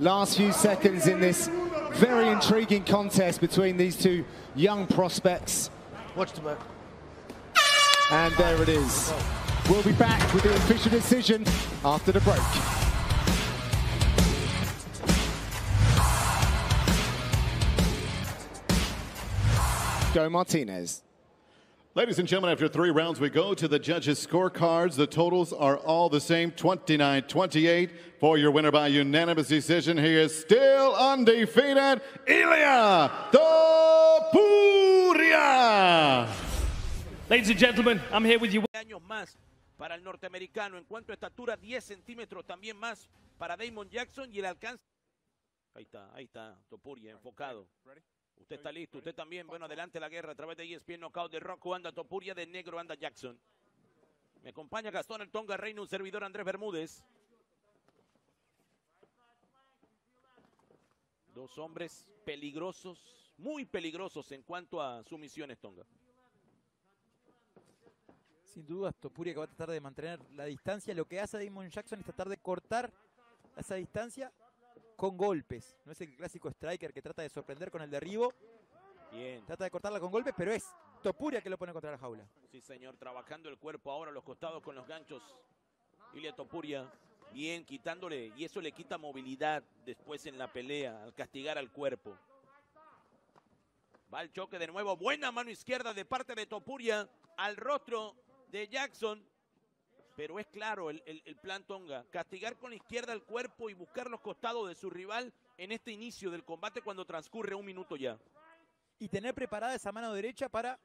Last few seconds in this very intriguing contest between these two young prospects. Watch the back. And there it is. We'll be back with the official decision after the break. Joe Martinez. Ladies and gentlemen, after three rounds, we go to the judges' scorecards. The totals are all the same 29 28 for your winner by unanimous decision. He is still undefeated, Ilia Topuria. Ladies and gentlemen, I'm here with you. años más para el norteamericano. En cuanto a estatura, 10 centímetros también más para Damon Jackson y el alcance. Ahí está, ahí está, Topuria, enfocado. Usted está listo, usted también. Bueno, adelante la guerra a través de ESPN Knockout de Rocco anda Topuria, de negro anda Jackson. Me acompaña Gastón el Tonga Reino, un servidor Andrés Bermúdez. Dos hombres peligrosos, muy peligrosos en cuanto a sumisiones, Tonga. Sin duda, Topuria que va a tratar de mantener la distancia. Lo que hace Damon Jackson es tratar de cortar esa distancia con golpes. No es el clásico striker que trata de sorprender con el derribo. Bien. Trata de cortarla con golpes, pero es Topuria que lo pone contra la jaula. Sí, señor, trabajando el cuerpo ahora a los costados con los ganchos. Ilia Topuria, bien, quitándole, y eso le quita movilidad después en la pelea, al castigar al cuerpo. Va el choque de nuevo, buena mano izquierda de parte de Topuria al rostro de Jackson. Pero es claro el, el- el plan Tonga, castigar con la izquierda el cuerpo y buscar los costados de su rival en este inicio del combate cuando transcurre un minuto ya. Y tener preparada esa mano derecha para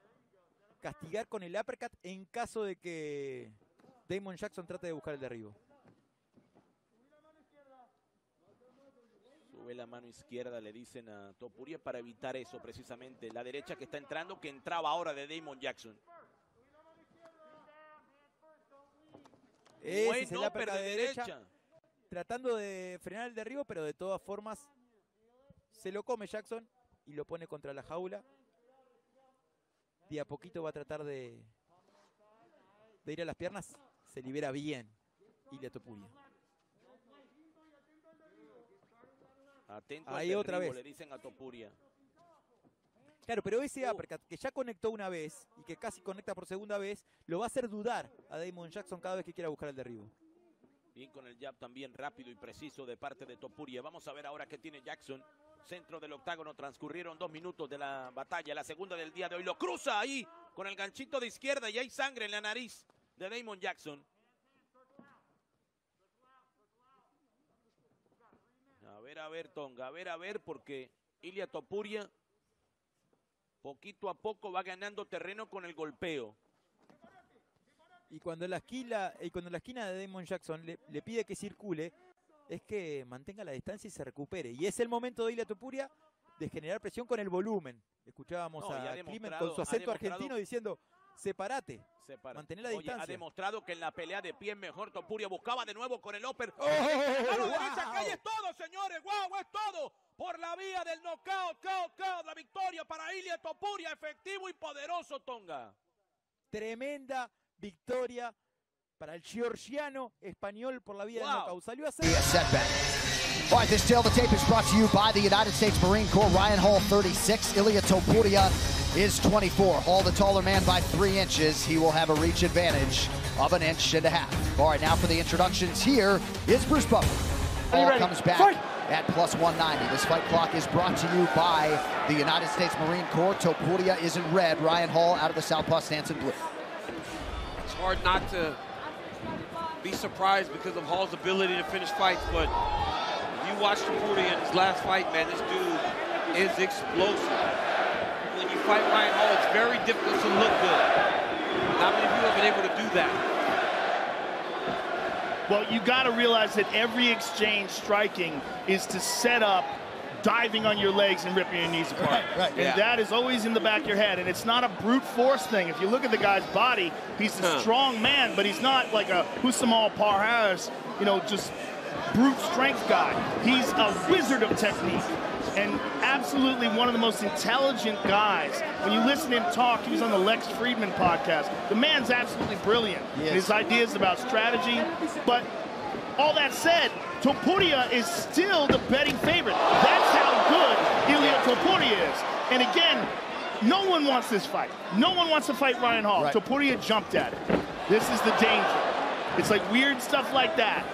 castigar con el uppercut en caso de que Damon Jackson trate de buscar el derribo. Sube la mano izquierda, le dicen a Topuria para evitar eso precisamente. La derecha que está entrando, que entraba ahora de Damon Jackson. Ese es el upper uppercut de de derecha. derecha. Tratando de frenar el derribo, pero de todas formas se lo come Jackson y lo pone contra la jaula. De a poquito va a tratar de, de ir a las piernas. Se libera bien Ilia Topuria. Atento Ahí al otra derribo, vez. le dicen a Topuria. Claro, pero ese uppercut que ya conectó una vez y que casi conecta por segunda vez, lo va a hacer dudar a Damon Jackson cada vez que quiera buscar el derribo. Bien con el jab también rápido y preciso de parte de Topuria. Vamos a ver ahora qué tiene Jackson. Centro del octágono, transcurrieron dos minutos de la batalla, la segunda del día de hoy. Lo cruza ahí con el ganchito de izquierda y hay sangre en la nariz de Damon Jackson. A ver, a ver, Tonga, a ver, a ver, porque Ilia Topuria poquito a poco va ganando terreno con el golpeo. Y cuando la esquina, y cuando la esquina de Damon Jackson le, le pide que circule, es que mantenga la distancia y se recupere. Y es el momento de Ilia Topuria de generar presión con el volumen. Escuchábamos No, a demostrado- con su acento argentino diciendo, separate, Separa. mantener la Oye, distancia. ha demostrado que en la pelea de pie mejor Topuria buscaba de nuevo con el upper. Oh, wow. derecha, que ahí es todo, señores. ¡Wow! Es todo. Por la vía del knockout, knockout, knockout. La victoria para Ilia Topuria. Efectivo y poderoso, Tonga. Tremenda victoria para el georgiano español por la vía del Wow. knockout. Salió a hacer... setback. All right, this tail of the tape is brought to you by the United States Marine Corps. Ryan Hall, 36. Ilia Topuria is 24. Hall, the taller man by three inches. He will have a reach advantage of an inch and a half. All right, now for the introductions. Here is Bruce Buffer. Are you Hall ready? comes back Fight! At plus 190. This fight clock is brought to you by the United States Marine Corps. Topuria is in red. Ryan Hall out of the southpaw stance in blue. It's hard not to be surprised because of Hall's ability to finish fights, but if you watch Topuria in his last fight, man, this dude is explosive. When you fight Ryan Hall, it's very difficult to look good. Not many people have been able to do that. Well, you got to realize that every exchange striking is to set up diving on your legs and ripping your knees apart. Right, right. And Yeah. that is always in the back of your head. And it's not a brute force thing. If you look at the guy's body, he's a Huh. strong man, but he's not like a Husamal Parhas, you know, just brute strength guy. He's a wizard of technique and absolutely one of the most intelligent guys. When you listen to him talk, he was on the Lex Fridman podcast. The man's absolutely brilliant. Yes. His ideas about strategy. But all that said, Topuria is still the betting favorite. That's how good Ilia Topuria is. And again, no one wants this fight. No one wants to fight Ryan Hall. Right. Topuria jumped at it. This is the danger. It's like weird stuff like that.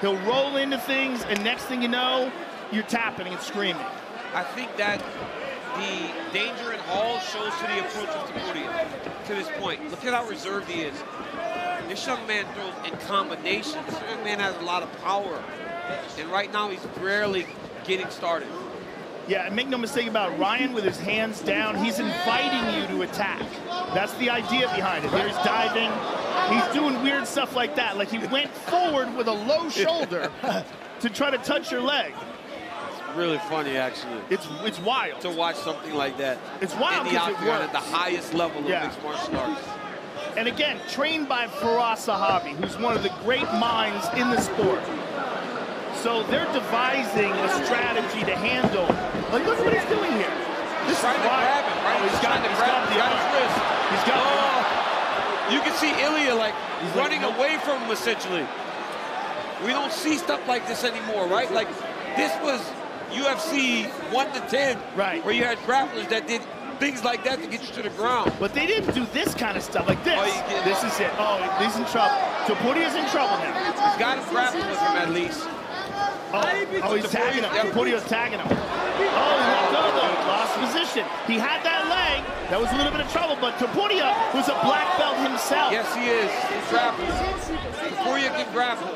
He'll roll into things, and next thing you know, you're tapping and screaming. I think that the danger in Hall shows to the approach of Topuria to this point. Look at how reserved he is. This young man throws in combinations. This young man has a lot of power. And right now he's barely getting started. Yeah, and make no mistake about it, Ryan with his hands down, he's inviting you to attack. That's the idea behind it. He's diving, he's doing weird stuff like that. Like he went forward with a low shoulder to try to touch your leg. Really funny, actually. It's it's wild to watch something like that. It's wild in the 'cause it octagon at the highest level of Yeah. mixed martial arts. And again, trained by Firas Zahabi, who's one of the great minds in the sport. So they're devising a strategy to handle. Like, look what he's doing here. This is trying to wild. grab him, right? Oh, He's, he's got, to he's grab got him. the got his wrist. He's got oh. You can see Ilia like He's running nope. away from him essentially. We don't see stuff like this anymore, right? Like this was UFC 1 to 10, right? Where you had grapplers that did things like that to get you to the ground. But they didn't do this kind of stuff like this. Oh, this is it. Oh, he's in trouble. Topuria's in trouble now. He's got him grappling with him at least. Oh, oh he's tagging him. Topuria's tagging him. Oh, he go though. Lost position. He had that leg. That was a little bit of trouble, but Topuria was a black belt himself. Yes, he is. He's grappling. Topuria can grapple.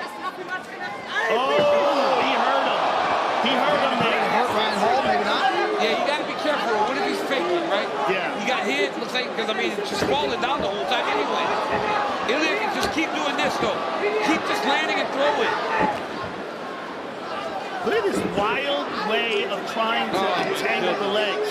Oh, he hurt him. He hurt him there. Hurt Ryan Hall, maybe not. Yeah, you got to be careful. What if he's faking, right? Yeah. Hit. Looks like because I mean, it's just falling down the whole time anyway. Ilia can just keep doing this though. Keep just landing and throwing. Look at this wild way of trying to Oh, entangle the legs.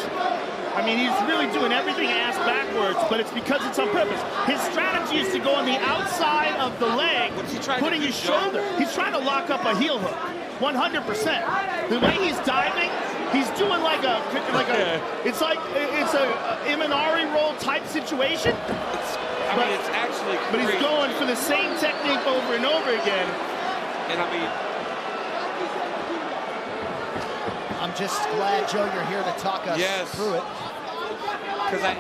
I mean, he's really doing everything ass backwards, but it's because it's on purpose. His strategy is to go on the outside of the leg, putting his shoulder. He's trying to lock up a heel hook, 100%. The way he's diving, he's doing like a, like a, it's like, it's a, a Imanari roll type situation. I mean, it's actually But he's going for the same technique over and over again. And I mean, I'm just glad, Joe, you're here to talk us Yes. through it. because I,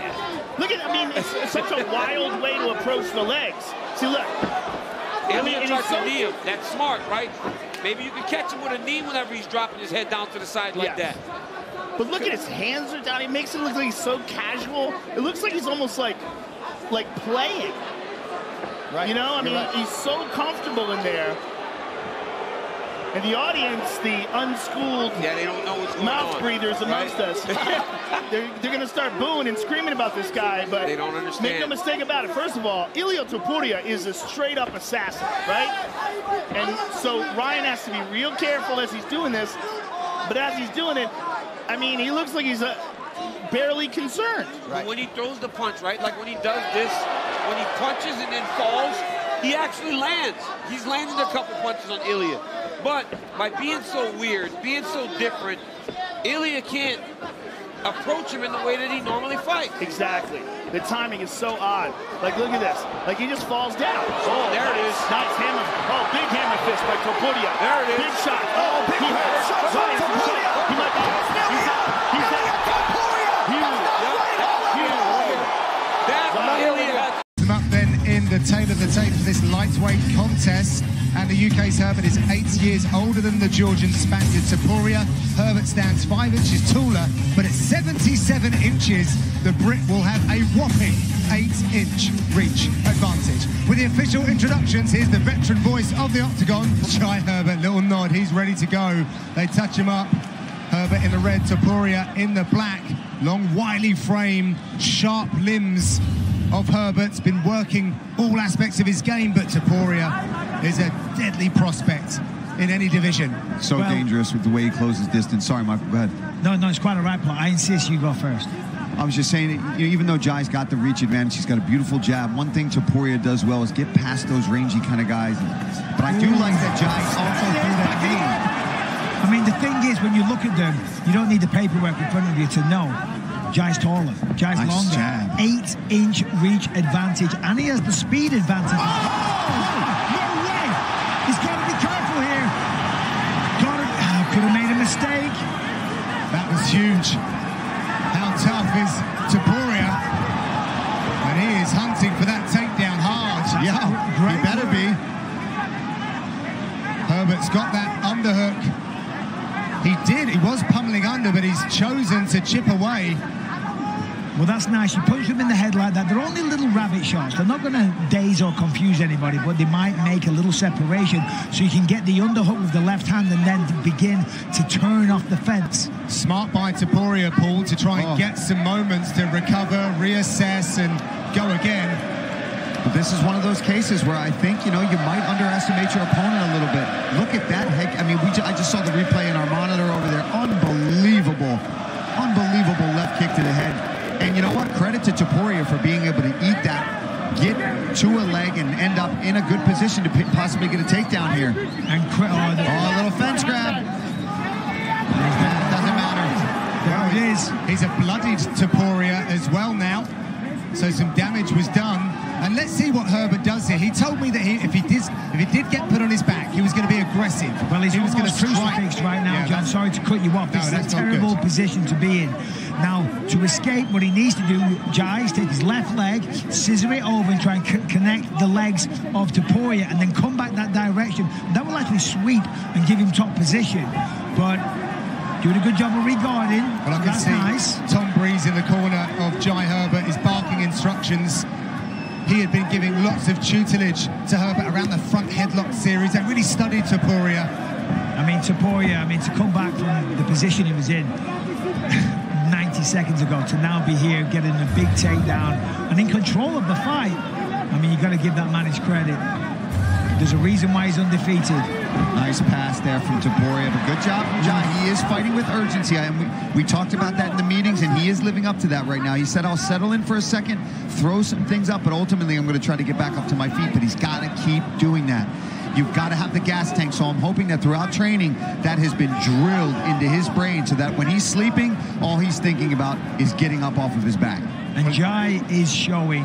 Look at, I mean, it's, it's such a wild way to approach the legs. See, look. I mean, Ilia tried he's to so- him. That's smart, right? Maybe you can catch him with a knee whenever he's dropping his head down to the side like Yes. that. But look at his hands are down. He makes it look like he's so casual. It looks like he's almost like, like playing. Right. You know, I You're mean, right. he's so comfortable in there. And the audience, the unschooled Yeah, they don't know what's going mouth on, breathers amongst right? us, they're, they're going to start booing and screaming about this guy. But They don't understand. Make no mistake about it. First of all, Ilia Topuria is a straight up assassin, right? And so Ryan has to be real careful as he's doing this. But as he's doing it, I mean, he looks like he's uh, barely concerned. But when he throws the punch, right? Like when he does this, when he punches and then falls, he actually lands. He's landed a couple punches on Ilia. But by being so weird, being so different, Ilia can't approach him in the way that he normally fights. Exactly. The timing is so odd. Like, look at this. Like, he just falls down. Oh, There it nice. is. Nice hammer. Oh, big hammer fist by Topuria. There it is. Big shot. Oh, big he hurt. shot by Ryan, Topuria. He might be. He's out. He's out. That's Ilia. Them up then in the tail of the tape for this lightweight contest. And the UK's Herbert is eight years older than the Georgian Spaniard Topuria. Herbert stands five inches taller, but at 77 inches, the Brit will have a whopping eight-inch reach advantage. With the official introductions, here's the veteran voice of the Octagon, Shy Herbert. Little nod, he's ready to go. They touch him up. Herbert in the red, Topuria in the black. Long, wily frame, sharp limbs of Herbert's been working all aspects of his game, but Topuria is a deadly prospect in any division. So dangerous with the way he closes distance. Sorry, Michael, go ahead. No, no, it's quite a right point. I insist you go first. I was just saying, you know, even though Jai's got the reach advantage, he's got a beautiful jab. One thing Topuria does well is get past those rangy kind of guys. But I do like that Jai also threw that game. I mean, the thing is, when you look at them, you don't need the paperwork in front of you to know. Jai's taller, Jai's Nice longer. jab. Eight inch reach advantage, and he has the speed advantage. Oh! No way! He's got to be careful here. Got ah, could have made a mistake. That was huge. How tough is Topuria? And he is hunting for that takedown hard. Yeah, he better be. Herbert's got that underhook. He did. He was pummeling under, but he's chosen to chip away. Well, that's nice. You punch them in the head like that. They're only little rabbit shots. They're not going to daze or confuse anybody, but they might make a little separation so you can get the underhook with the left hand and then begin to turn off the fence. Smart by Topuria, Paul, to try and oh. get some moments to recover, reassess, and go again. But this is one of those cases where I think, you know, you might underestimate your opponent a little bit. Look at that heck. I mean, we ju- I just saw the replay in our monitor over there. Unbelievable, unbelievable left kick to the head. And you know what? Credit to Topuria for being able to eat that, get to a leg, and end up in a good position to possibly get a takedown here. And oh, oh, a little fence grab. Doesn't matter. There it is. He's a bloodied Topuria as well now. So some damage was done. And let's see what Herbert does here. He told me that he, if he did if he did get put on his back, he was going to be aggressive. Well, he's he was going to crucifixed right now, Yeah, John. Sorry to cut you off. No, This that's is a terrible position to be in. Now, to escape, what he needs to do, Jais, take his left leg, scissor it over and try and connect the legs of Topuria and then come back that direction. That will actually sweep and give him top position. But doing a good job of regarding. Well, I can That's see nice. Tom Breese in the corner of Jai Herbert is barking instructions. He had been giving lots of tutelage to Herbert around the front headlock series and really studied Topuria. I mean, Topuria, I mean, to come back from the position he was in 90 seconds ago to now be here getting a big takedown and in control of the fight. I mean, you've got to give that man his credit. There's a reason why he's undefeated. Nice pass there from Topuria, but good job from Jai. He is fighting with urgency, and we, we talked about that in the meetings, and he is living up to that right now. He said, I'll settle in for a second, throw some things up, but ultimately I'm going to try to get back up to my feet, but he's got to keep doing that. You've got to have the gas tank, so I'm hoping that throughout training, that has been drilled into his brain so that when he's sleeping, all he's thinking about is getting up off of his back. And Jai is showing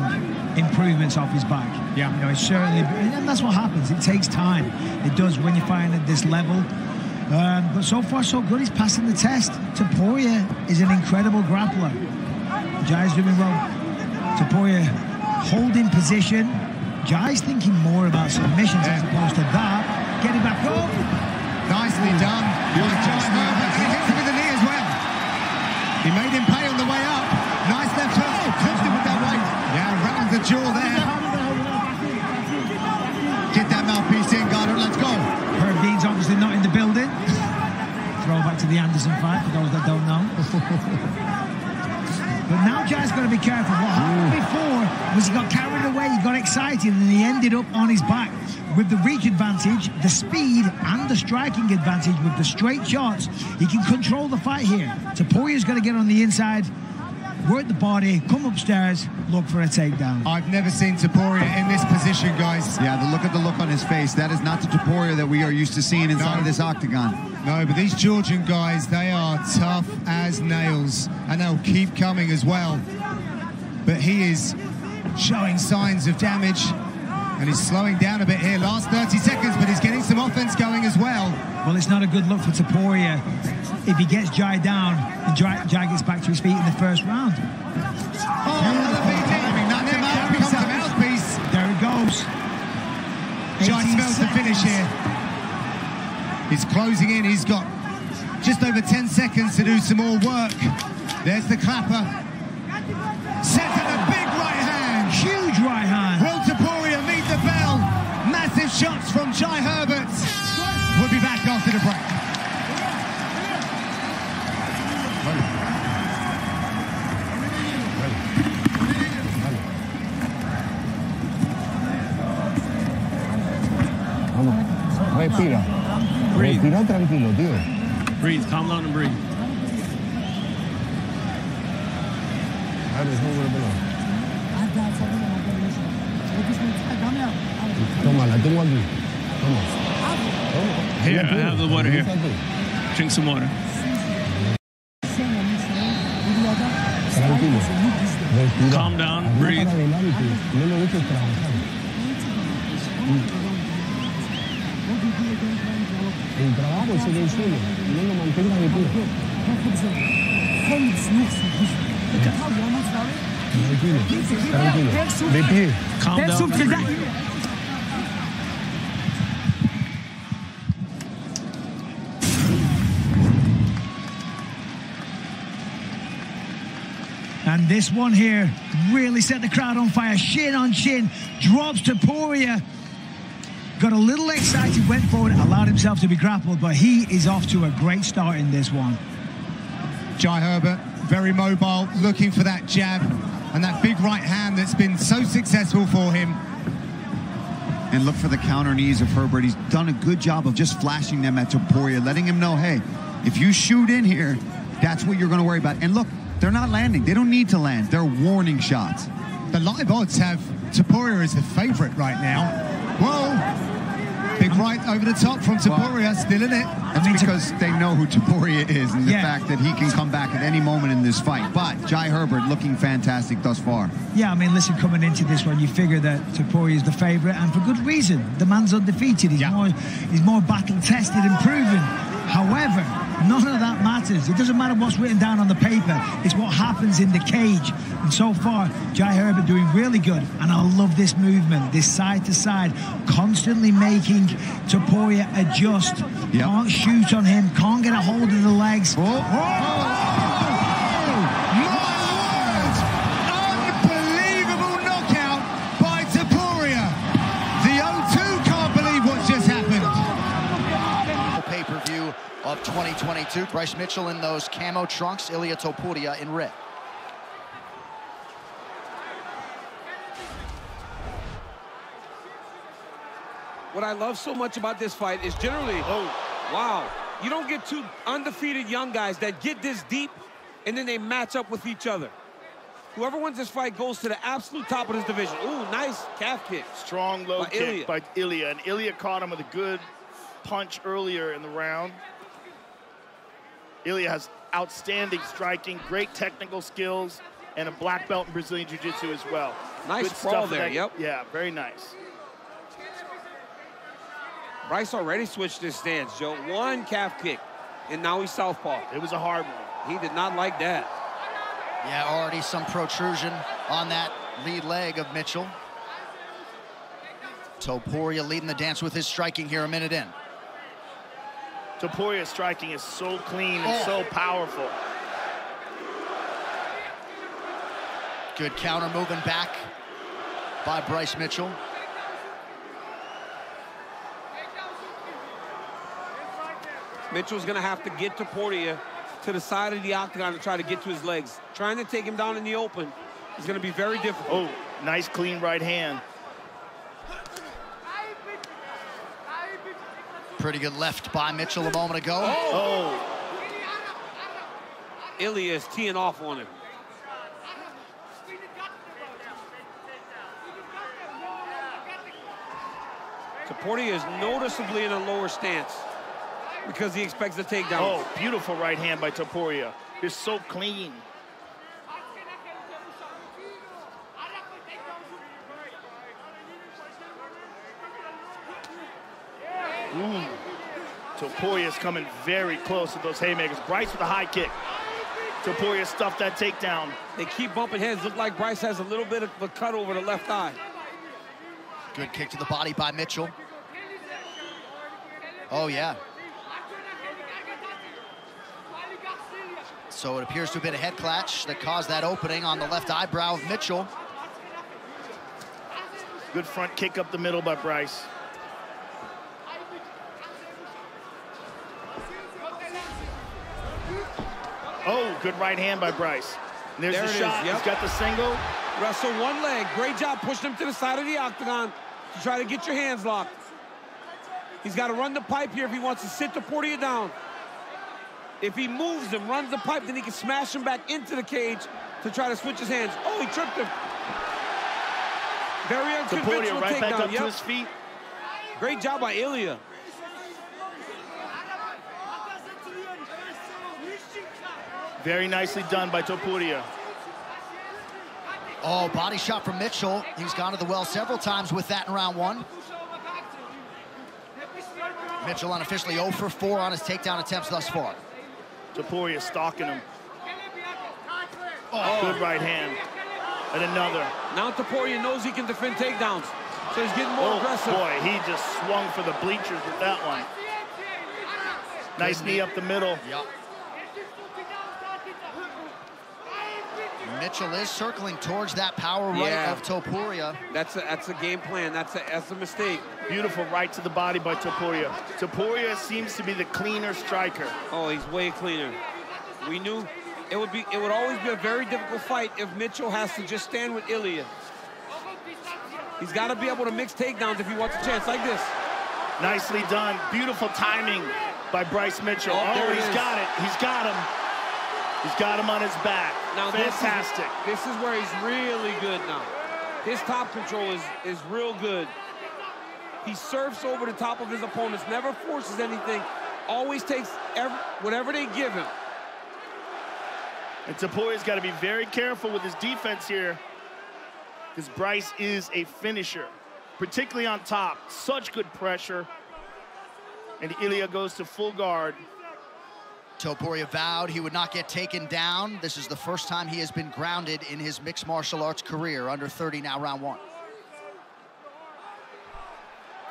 improvements off his back. Yeah. You know, it's certainly, and that's what happens. It takes time. It does when you find at this level. Um, but so far, so good. He's passing the test. Topuria is an incredible grappler. Jai's doing well. Topuria holding position. Jai's thinking more about submissions as opposed to that. Getting back up. Nicely done by Jai Herbert. He hits him with the knee as well. He made him pay on the way up. Nice left hook. Oh, Clipped him with that right. Yeah, round the jaw there. Get that mouthpiece in, Goddard. Let's go. Herb Dean's obviously not in the building. Throwback to the Anderson fight for those that don't know. but now Jai's got to be careful. What happened mm. before was he got carried away, he got excited, and he ended up on his back. With the reach advantage, the speed, and the striking advantage with the straight shots, he can control the fight here. Topuria's got to get on the inside, work the body, come upstairs, look for a takedown. I've never seen Topuria in this position, guys. Yeah, the look at the look on his face. That is not the Topuria that we are used to seeing inside No. of this octagon. No, but these Georgian guys, they are tough as nails, and they'll keep coming as well. But he is showing signs of damage, and he's slowing down a bit here. Last 30 seconds, but he's getting some offense going as well. Well, it's not a good look for Topuria if he gets Jai down and Jai, Jai gets back to his feet in the first round. Oh, another big hit. Knocked him out. Comes the mouthpiece. There it goes. Jai 18 smells the finish here. He's closing in. He's got just over 10 seconds to do some more work. There's the clapper. Set to the big right hand. Huge right hand. Will Topuria meet the bell? Massive shots from Jai Herbert. We'll be back after the break. Vamos, respira. Respira tranquilo, tío. Breathe, calm down and breathe. Toma, la tengo aquí. Toma. Toma. Here, I have the water here. Drink some water. Tranquilo. Respira. Calm down, breathe. No lo dejes trabajar. El trabajo el. No lo mantengas de pie. Tranquilo. Tranquilo. De pie. And this one here really set the crowd on fire. Shin on chin, drops Topuria. Got a little excited, went forward, allowed himself to be grappled, but he is off to a great start in this one. Jai Herbert, very mobile, looking for that jab and that big right hand that's been so successful for him. And look for the counter knees of Herbert. He's done a good job of just flashing them at Topuria, letting him know, hey, if you shoot in here, that's what you're going to worry about. And look, they're not landing. They don't need to land. They're warning shots. The live odds have Topuria as the favorite right now. Whoa! Big right over the top from Topuria, still in it. That's because they know who Topuria is and the Yeah. fact that he can come back at any moment in this fight. But Jai Herbert looking fantastic thus far. Yeah, I mean, listen, coming into this one, you figure that Topuria is the favourite, and for good reason. The man's undefeated. He's more, he's more battle tested and proven. However, none of that matters. It doesn't matter what's written down on the paper. It's what happens in the cage. And so far, Jai Herbert doing really good. And I love this movement, this side to side, constantly making Topuria adjust. Can't shoot on him. Can't get a hold of the legs. Unbelievable Pay-per-view 2022. Bryce Mitchell in those camo trunks. Ilia Topuria in red. What I love so much about this fight is generally, oh, wow, you don't get two undefeated young guys that get this deep and then they match up with each other. Whoever wins this fight goes to the absolute top of this division. Ooh, nice calf kick. Strong low By kick Ilia. by Ilia. And Ilia caught him with a good punch earlier in the round. Ilia has outstanding striking, great technical skills, and a black belt in Brazilian Jiu-Jitsu as well. Nice Good sprawl stuff there, that- yep. Yeah, very nice. Bryce already switched his stance, Joe. One calf kick, and now he's southpaw. It was a hard one. He did not like that. Yeah, already some protrusion on that lead leg of Mitchell. Topuria leading the dance with his striking here a minute in. Topuria's striking is so clean and Oh. so powerful. Good counter moving back by Bryce Mitchell. Mitchell's gonna have to get Topuria to the side of the octagon to try to get to his legs. Trying to take him down in the open is gonna be very difficult. Oh, nice clean right hand. Pretty good left by Mitchell a moment ago. Oh. Ilia is teeing off on him. Topuria is noticeably in a lower stance because he expects the takedown. Oh, beautiful right hand by Topuria. It's so clean. Ooh. Topuria's coming very close to those haymakers. Bryce with a high kick. Topuria stuffed that takedown. They keep bumping heads. Look like Bryce has a little bit of a cut over the left eye. Good kick to the body by Mitchell. Oh, yeah. So it appears to have been a head clutch that caused that opening on the left eyebrow of Mitchell. Good front kick up the middle by Bryce. Oh, good right hand by Bryce. And there's There the it is, shot. yep. He's got the single. Wrestle one leg. Great job pushing him to the side of the octagon to try to get your hands locked. He's got to run the pipe here if he wants to sit Topuria down. If he moves him, runs the pipe, then he can smash him back into the cage to try to switch his hands. Oh, he tripped him. Very unconventional right back takedown. up Yep. to his feet. Great job by Ilia. Very nicely done by Topuria. Oh, body shot from Mitchell. He's gone to the well several times with that in round one. Mitchell unofficially 0 for 4 on his takedown attempts thus far. Topuria stalking him. Oh, good right hand. And another. Now Topuria knows he can defend takedowns, so he's getting more oh, aggressive. boy, he just swung for the bleachers with that one. Nice knee up the middle. Yep. Mitchell is circling towards that power right Yeah. of Topuria. That's a, that's a game plan. That's a, that's a mistake. Beautiful right to the body by Topuria. Topuria seems to be the cleaner striker. Oh, he's way cleaner. We knew it would be it would always be a very difficult fight if Mitchell has to just stand with Ilia. He's got to be able to mix takedowns if he wants a chance like this. Nicely done. Beautiful timing by Bryce Mitchell. Oh, Oh, there it he's is. got it. He's got him. He's got him on his back. Now this is- Fantastic. This is, where he's really good now. His top control is is real good. He surfs over the top of his opponents, never forces anything, always takes every, whatever they give him. And Topuria's got to be very careful with his defense here because Bryce is a finisher, particularly on top. Such good pressure. And Ilia goes to full guard. Topuria vowed he would not get taken down. This is the first time he has been grounded in his mixed martial arts career. Under 30 now, round one.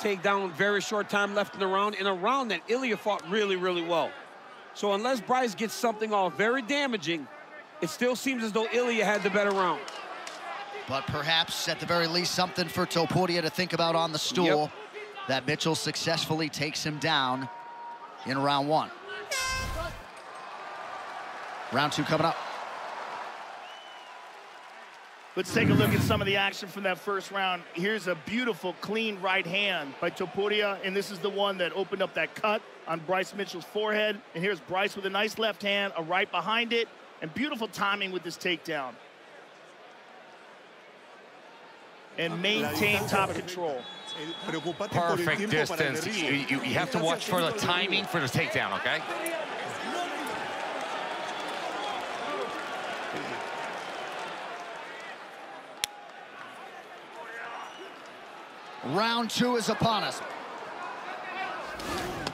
Takedown, very short time left in the round, in a round that Ilia fought really, really well. So unless Bryce gets something off very damaging, it still seems as though Ilia had the better round. But perhaps, at the very least, something for Topuria to think about on the stool. That Mitchell successfully takes him down in round one. Round two coming up. Let's take a look at some of the action from that first round. Here's a beautiful, clean right hand by Topuria, and this is the one that opened up that cut on Bryce Mitchell's forehead. And here's Bryce with a nice left hand, a right behind it, and beautiful timing with this takedown. And maintain top control. Perfect distance. You, you, you have to watch for the timing for the takedown, okay? Round two is upon us.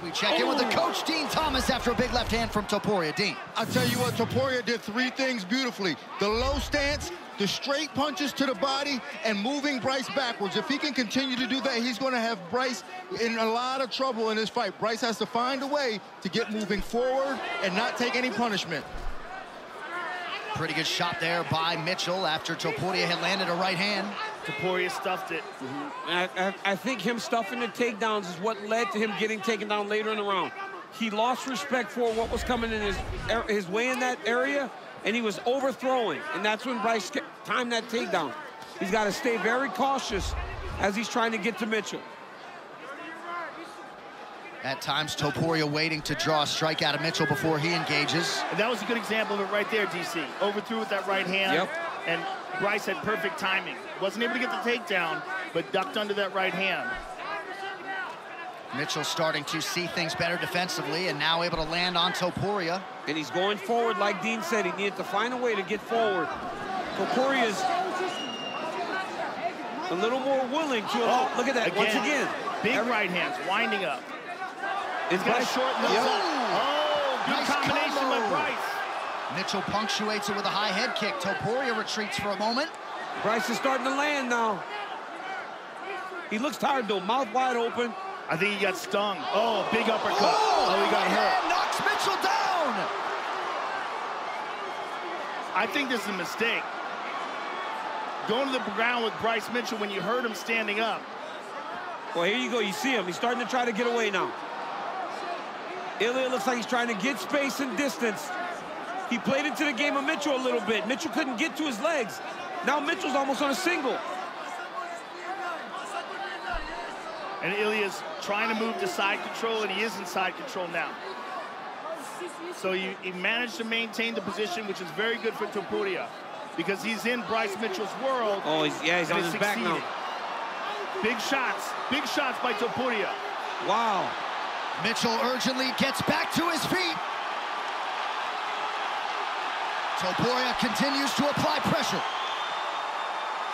We check in with the coach, oh. Dean Thomas, after a big left hand from Topuria. Dean. I tell you what, Topuria did three things beautifully. The low stance, the straight punches to the body, and moving Bryce backwards. If he can continue to do that, he's going to have Bryce in a lot of trouble in this fight. Bryce has to find a way to get moving forward and not take any punishment. Pretty good shot there by Mitchell after Topuria had landed a right hand. Topuria stuffed it. I, I, I think him stuffing the takedowns is what led to him getting taken down later in the round. He lost respect for what was coming in his er, his way in that area, and he was overthrowing, and that's when Bryce timed that takedown. He's got to stay very cautious as he's trying to get to Mitchell. At times, Topuria waiting to draw a strike out of Mitchell before he engages. And that was a good example of it right there, DC. Overthrew with that right hand. Yep. And Bryce had perfect timing. Wasn't able to get the takedown, but ducked under that right hand. Mitchell starting to see things better defensively and now able to land on Topuria. And he's going forward, like Dean said. He needed to find a way to get forward. Topuria's a little more willing to. Oh, look at that once again. Big right hands, winding up. It's He's got Bryce- to shorten those Yep. Oh, good Nice combination by combo. Bryce. Mitchell punctuates it with a high head kick. Topuria retreats for a moment. Bryce is starting to land now. He looks tired though, mouth wide open. I think he got stung. Oh, big uppercut. Oh, Oh, he got hurt. hand knocks Mitchell down. I think this is a mistake. Going to the ground with Bryce Mitchell when you heard him standing up. Well, here you go. You see him. He's starting to try to get away now. Ilia looks like he's trying to get space and distance. He played into the game of Mitchell a little bit. Mitchell couldn't get to his legs. Now Mitchell's almost on a single. And Ilia's trying to move to side control, and he is in side control now. So he, he managed to maintain the position, which is very good for Topuria, because he's in Bryce Mitchell's world. Oh, he's, yeah, he's on has his back now. Big shots, big shots by Topuria. Wow. Mitchell urgently gets back to his feet. Topuria continues to apply pressure.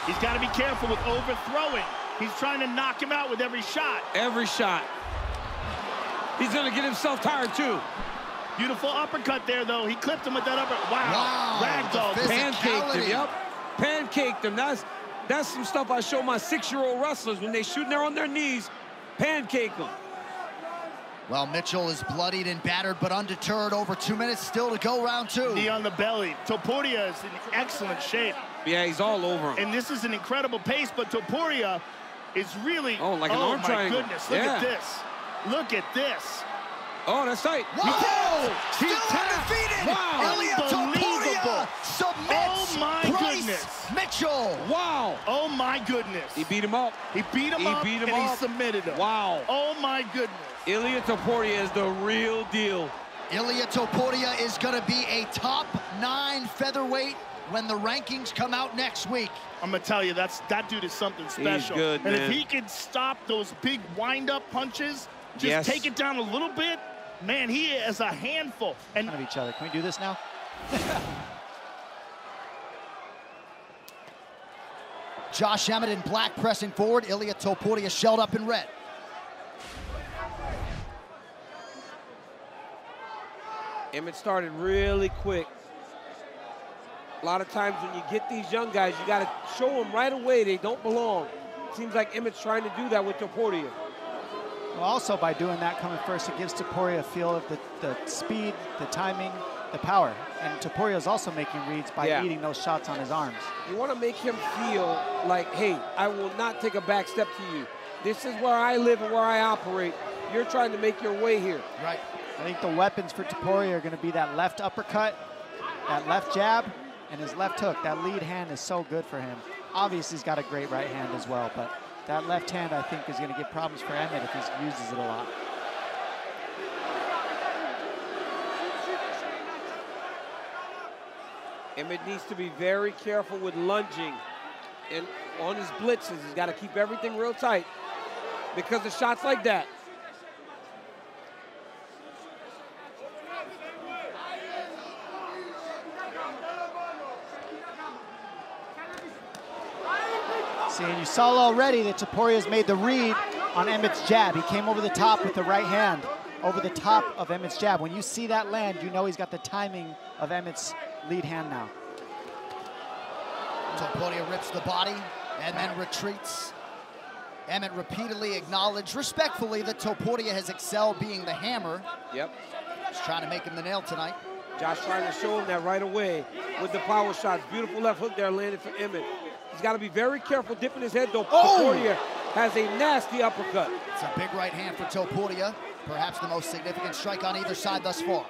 He's got to be careful with overthrowing. He's trying to knock him out with every shot. Every shot. He's going to get himself tired, too. Beautiful uppercut there, though. He clipped him with that upper. Wow. Ragdoll. Pancaked him, yep. Pancaked him. That's, that's some stuff I show my six-year-old wrestlers when they're shooting there on their knees. Pancake them. Well, Mitchell is bloodied and battered, but undeterred. Over two minutes still to go, round two. Knee on the belly. Topuria is in excellent shape. Yeah, he's all over him. And this is an incredible pace, but Topuria is really. Oh, like an oh arm my triangle. goodness! Look Yeah. at this. Look at this. Oh, that's tight. Whoa! He Still tapped. undefeated. Wow. Ilia Topuria Unbelievable. submits Oh my Bryce goodness. Mitchell. Wow. Oh my goodness. He beat him up. He beat him He up beat him and he submitted him. Wow. Oh my goodness. Ilia Topuria is the real deal. Ilia Topuria is going to be a top nine featherweight when the rankings come out next week. I'm gonna tell you, that's that dude is something special. He's good, and man. if he can stop those big wind-up punches, just Yes. take it down a little bit, man, he is a handful. And of each other. Can we do this now? Josh Emmett in black pressing forward. Ilia Topuria shelled up in red. Emmett started really quick. A lot of times when you get these young guys, you got to show them right away they don't belong. Seems like Emmett's trying to do that with Topuria. Well, also by doing that coming first, it gives Topuria a feel of the, the speed, the timing, the power. And Topuria is also making reads by Yeah. eating those shots on his arms. You want to make him feel like, hey, I will not take a back step to you. This is where I live and where I operate. You're trying to make your way here. Right. I think the weapons for Topuria are going to be that left uppercut, that left jab, and his left hook. That lead hand is so good for him. Obviously, he's got a great right hand as well, but that left hand, I think, is going to give problems for Emmett if he uses it a lot. Emmett needs to be very careful with lunging. And on his blitzes, he's got to keep everything real tight because of shots like that. See, and you saw already that Topuria's made the read on Emmett's jab. He came over the top with the right hand, over the top of Emmett's jab. When you see that land, you know he's got the timing of Emmett's lead hand now. Topuria rips the body and then retreats. Emmett repeatedly acknowledged respectfully that Topuria has excelled being the hammer. Yep. He's trying to make him the nail tonight. Josh trying to show him that right away with the power shots. Beautiful left hook there landed for Emmett. He's got to be very careful dipping his head though. Oh! Topuria has a nasty uppercut. It's a big right hand for Topuria, perhaps the most significant strike on either side thus far.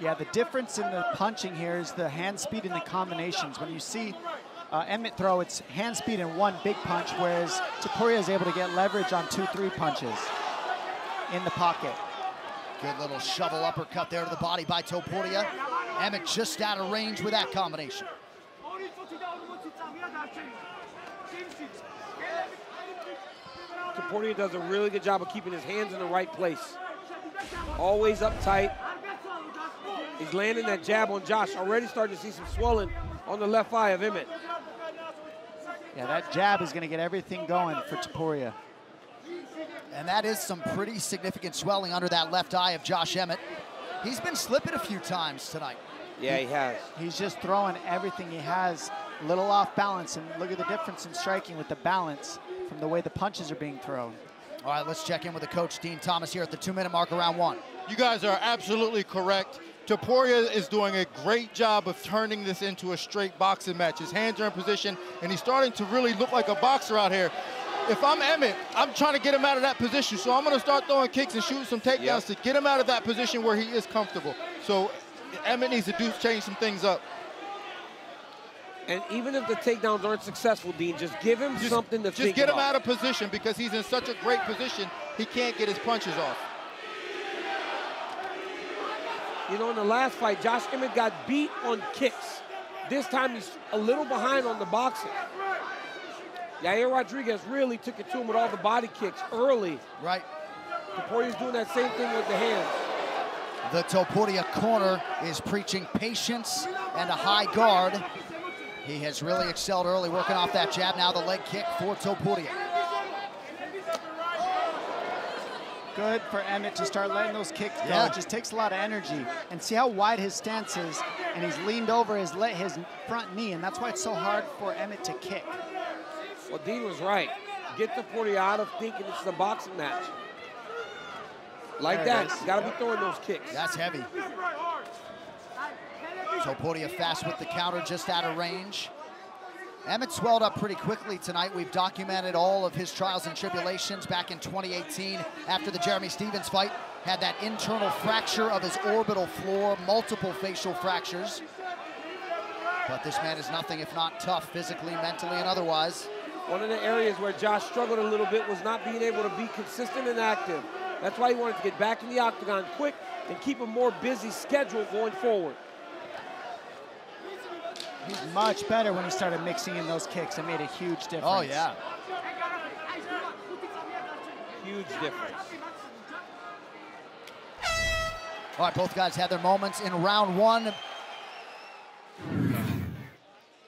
Yeah, the difference in the punching here is the hand speed and the combinations. When you see uh, Emmett throw, it's hand speed in one big punch, whereas Topuria is able to get leverage on two, three punches in the pocket. Good little shovel uppercut there to the body by Topuria. Emmett just out of range with that combination. Topuria does a really good job of keeping his hands in the right place. Always up tight. He's landing that jab on Josh. Already starting to see some swelling on the left eye of Emmett. Yeah, that jab is going to get everything going for Topuria. And that is some pretty significant swelling under that left eye of Josh Emmett. He's been slipping a few times tonight. Yeah, he has. He's just throwing everything he has, a little off balance, and look at the difference in striking with the balance from the way the punches are being thrown. All right, let's check in with the coach, Dean Thomas, here at the two-minute mark of round one. You guys are absolutely correct. Topuria is doing a great job of turning this into a straight boxing match. His hands are in position, and he's starting to really look like a boxer out here. If I'm Emmett, I'm trying to get him out of that position, so I'm going to start throwing kicks and shooting some takedowns to get him out of that position where he is comfortable. So Emmett needs to do change some things up. And even if the takedowns aren't successful, Dean, just give him something to Just think get him about. out of position because he's in such a great position, he can't get his punches off. You know, in the last fight, Josh Emmett got beat on kicks. This time he's a little behind on the boxing. Yair Rodriguez really took it to him with all the body kicks early. Right. Topuria's doing that same thing with the hands. The Topuria corner is preaching patience and a high guard. He has really excelled early working off that jab. Now the leg kick for Topuria. Good for Emmett to start letting those kicks go. Yeah. It just takes a lot of energy. And see how wide his stance is, and he's leaned over his le- his front knee, and that's why it's so hard for Emmett to kick. Well, Dean was right. Get Topuria out of thinking it's a boxing match. Like There that. Got to be throwing those kicks. That's heavy. Topuria fast with the counter, just out of range. Emmett swelled up pretty quickly tonight. We've documented all of his trials and tribulations back in 2018 after the Jeremy Stephens fight. Had that internal fracture of his orbital floor, multiple facial fractures. But this man is nothing if not tough physically, mentally, and otherwise. One of the areas where Josh struggled a little bit was not being able to be consistent and active. That's why he wanted to get back in the octagon quick and keep a more busy schedule going forward. He's much better when he started mixing in those kicks. It made a huge difference. Oh, yeah. Huge difference. All right, both guys had their moments in round one.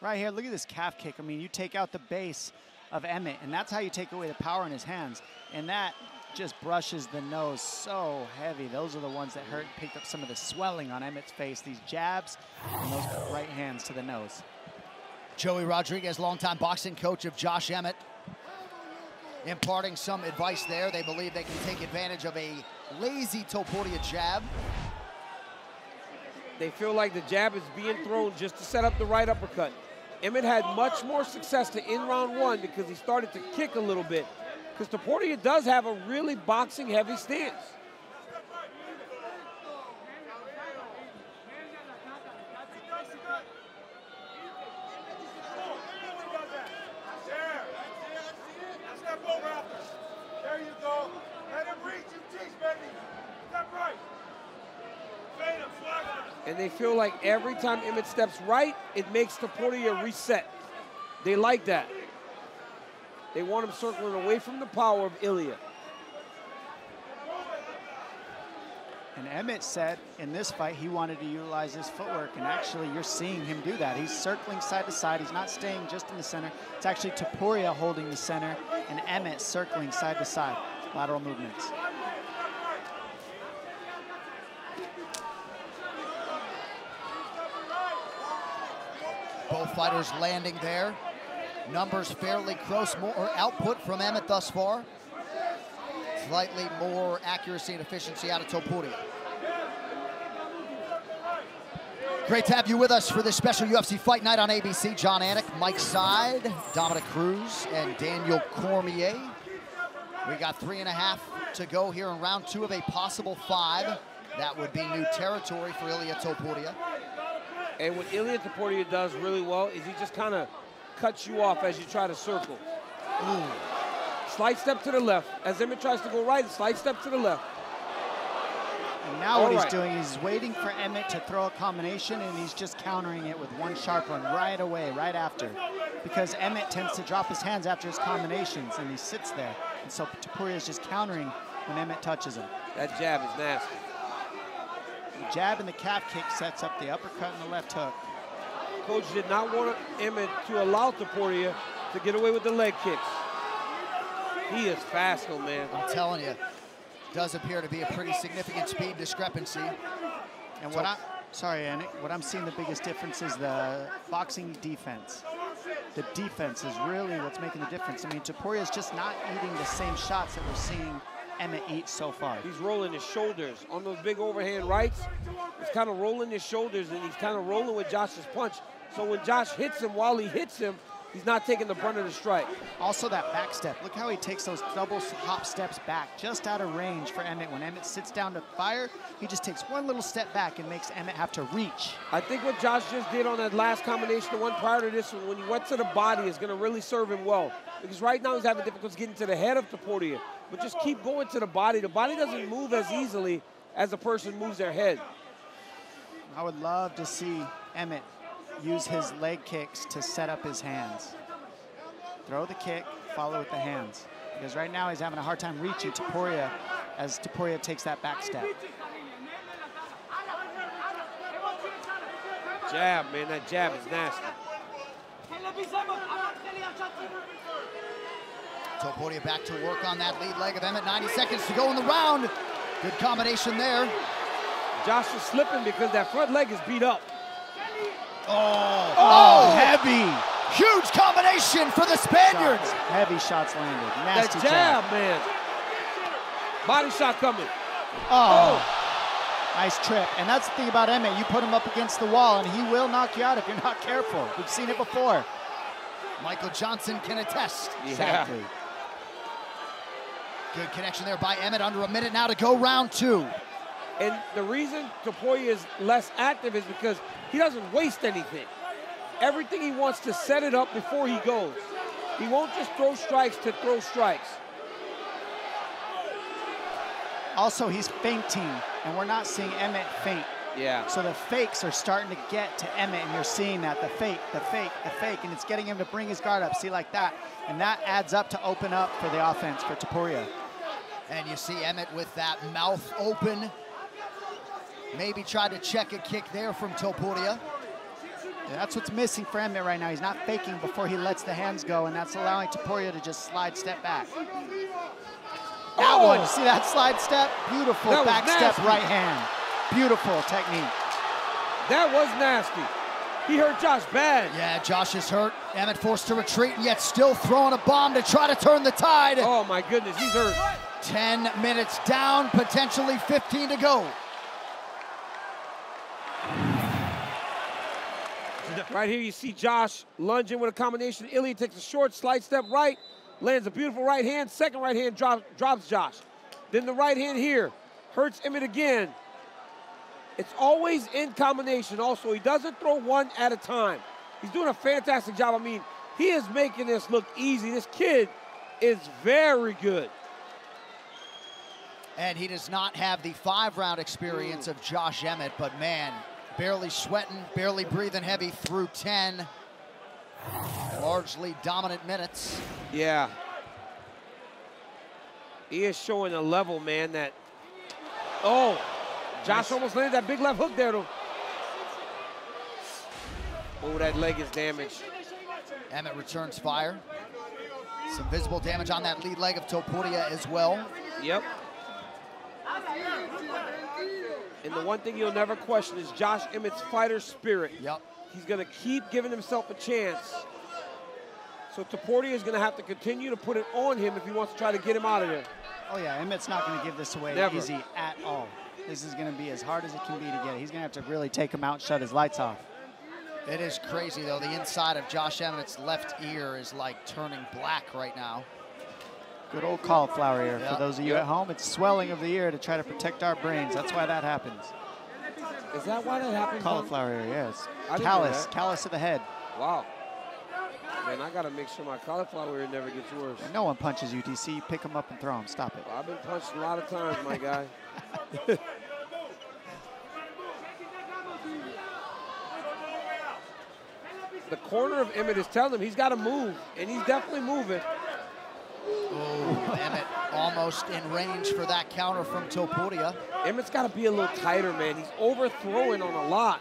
Right here, look at this calf kick. I mean, you take out the base of Emmett, and that's how you take away the power in his hands. And that just brushes the nose so heavy. Those are the ones that hurt, picked up some of the swelling on Emmett's face. These jabs and those right hands to the nose. Joey Rodriguez, longtime boxing coach of Josh Emmett, imparting some advice there. They believe they can take advantage of a lazy Topuria jab. They feel like the jab is being thrown just to set up the right uppercut. Emmett had much more success to end round one because he started to kick a little bit. Because Topuria does have a really boxing heavy stance. And they feel like every time Emmett steps right, it makes Topuria reset. They like that. They want him circling away from the power of Ilia. And Emmett said in this fight he wanted to utilize his footwork, and actually you're seeing him do that. He's circling side to side. He's not staying just in the center. It's actually Topuria holding the center, and Emmett circling side to side. Lateral movements. Both fighters landing there. Numbers fairly close, more output from Emmett thus far. Slightly more accuracy and efficiency out of Topuria. Great to have you with us for this special UFC Fight Night on ABC. Jon Anik, Mike Side, Dominick Cruz, and Daniel Cormier. We got three and a half to go here in round two of a possible five. That would be new territory for Ilia Topuria. And what Ilia Topuria does really well is he just kind of cuts you off as you try to circle. Ooh. Slight step to the left. As Emmett tries to go right, slight step to the left. And now what All he's doing is waiting for Emmett to throw a combination, and he's just countering it with one sharp one right away, right after. Because Emmett tends to drop his hands after his combinations, and he sits there. And so Topuria is just countering when Emmett touches him. That jab is nasty. The jab and the calf kick sets up the uppercut and the left hook. Coach did not want Emmett to allow Topuria to get away with the leg kicks. He is fast, though, man. I'm telling you, does appear to be a pretty significant speed discrepancy. And what I, sorry, Anik, what I'm seeing the biggest difference is the boxing defense. The defense is really what's making the difference. I mean, Topuria is just not eating the same shots that we're seeing Emmett eat so far. He's rolling his shoulders on those big overhand rights. He's kind of rolling his shoulders and he's kind of rolling with Josh's punch. So when Josh hits him, while he hits him, he's not taking the brunt of the strike. Also that back step. Look how he takes those double hop steps back, just out of range for Emmett. When Emmett sits down to fire, he just takes one little step back and makes Emmett have to reach. I think what Josh just did on that last combination, the one prior to this one, when he went to the body, is going to really serve him well. Because right now he's having difficulty getting to the head of Topuria. But just keep going to the body. The body doesn't move as easily as a person moves their head. I would love to see Emmett use his leg kicks to set up his hands. Throw the kick, follow with the hands. Because right now he's having a hard time reaching Topuria as Topuria takes that back step. Jab, man, that jab is nasty. Topuria back to work on that lead leg of Emmett. 90 seconds to go in the round. Good combination there. Josh is slipping because that front leg is beat up. Oh, oh, Oh, heavy. Huge combination for the Spaniards. Shots. Heavy shots landed. Nasty that jab, man. Body shot coming. Oh. oh. Nice trip. And that's the thing about Emmett. You put him up against the wall, and he will knock you out if you're not careful. We've seen it before. Michael Johnson can attest. Exactly. Good connection there by Emmett. Under a minute now to go, round two. And the reason Topuria is less active is because he doesn't waste anything. Everything he wants to set it up before he goes. He won't just throw strikes to throw strikes. Also, he's feinting, and we're not seeing Emmett feint. Yeah. So the fakes are starting to get to Emmett, and you're seeing that the fake, the fake, the fake, and it's getting him to bring his guard up. See, like that, and that adds up to open up for the offense for Topuria. And you see Emmett with that mouth open. Maybe tried to check a kick there from Topuria. Yeah, that's what's missing for Emmett right now. He's not faking before he lets the hands go, and that's allowing Topuria to just slide step back. That Oh! one, see that slide step? Beautiful That back step right hand. Beautiful technique. That was nasty. He hurt Josh bad. Yeah, Josh is hurt. Emmett forced to retreat, and yet still throwing a bomb to try to turn the tide. Oh my goodness, he's hurt. 10 minutes down, potentially 15 to go. Right here, you see Josh lunging with a combination. Ilia takes a short slide step right, lands a beautiful right hand. Second right hand drop, drops Josh. Then the right hand here hurts Emmett again. It's always in combination. Also, he doesn't throw one at a time. He's doing a fantastic job. I mean, he is making this look easy. This kid is very good. And he does not have the five round experience hmm. of Josh Emmett, but man, barely sweating, barely breathing heavy through 10. Largely dominant minutes. Yeah. He is showing a level, man, that. Oh, Josh almost landed that big left hook there, though. Oh, that leg is damaged. Emmett returns fire. Some visible damage on that lead leg of Topuria as well. Yep. And the one thing you'll never question is Josh Emmett's fighter spirit. Yep. He's going to keep giving himself a chance. So Topuria is going to have to continue to put it on him if he wants to try to get him out of there. Oh yeah, Emmett's not going to give this away Never. easy at all. This is going to be as hard as it can be to get. He's going to have to really take him out and shut his lights off. It is crazy, though. The inside of Josh Emmett's left ear is like turning black right now. Good old cauliflower ear. For those of you at home, it's swelling of the ear to try to protect our brains. That's why that happens. Is that why that happens? Cauliflower ear, yes. I didn't know Callus, callus of the head. Wow. Man, I got to make sure my cauliflower ear never gets worse. No one punches UTC. You pick them up and throw them. Stop it. I've been punched a lot of times, my guy. the corner of Emmett is telling him he's got to move, and he's definitely moving. Oh, Emmett almost in range for that counter from Topuria. Emmett's got to be a little tighter, man. He's overthrowing on a lot.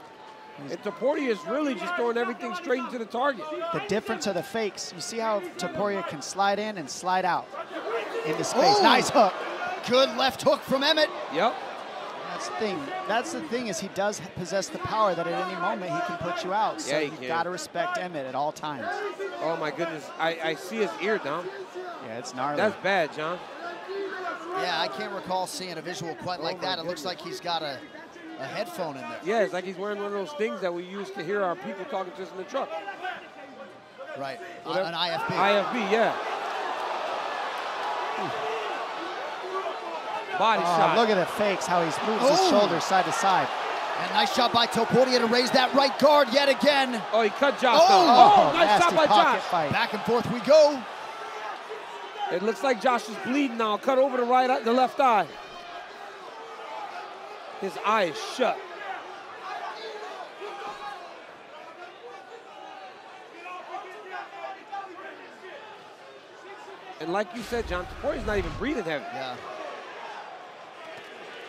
And Topuria is really just throwing everything straight into the target. The difference of the fakes. You see how Topuria can slide in and slide out into space. Oh. Nice hook. Good left hook from Emmett. Yep. That's the thing. That's the thing is he does possess the power that at any moment he can put you out. So Yeah, he you've got to respect Emmett at all times. Oh, my goodness. I, I see his ear, Dom. Yeah, it's gnarly. That's bad, John. Yeah, I can't recall seeing a visual quite like that. It looks like he's got a, a headphone in there. Yeah, it's like he's wearing one of those things that we use to hear our people talking to us in the truck. Right, uh, an IFB. IFB, yeah. Body Oh, shot. Look at the fakes, how he moves his Oh. shoulders side to side. And nice shot by Topuria to raise that right guard yet again. Oh, he cut Josh Oh, down. Oh, nice shot by Josh. fight. Back and forth we go. It looks like Josh is bleeding now. Cut over the right, eye- the left eye. His eye is shut. And like you said, John, Topuria's not even breathing heavy. Yeah.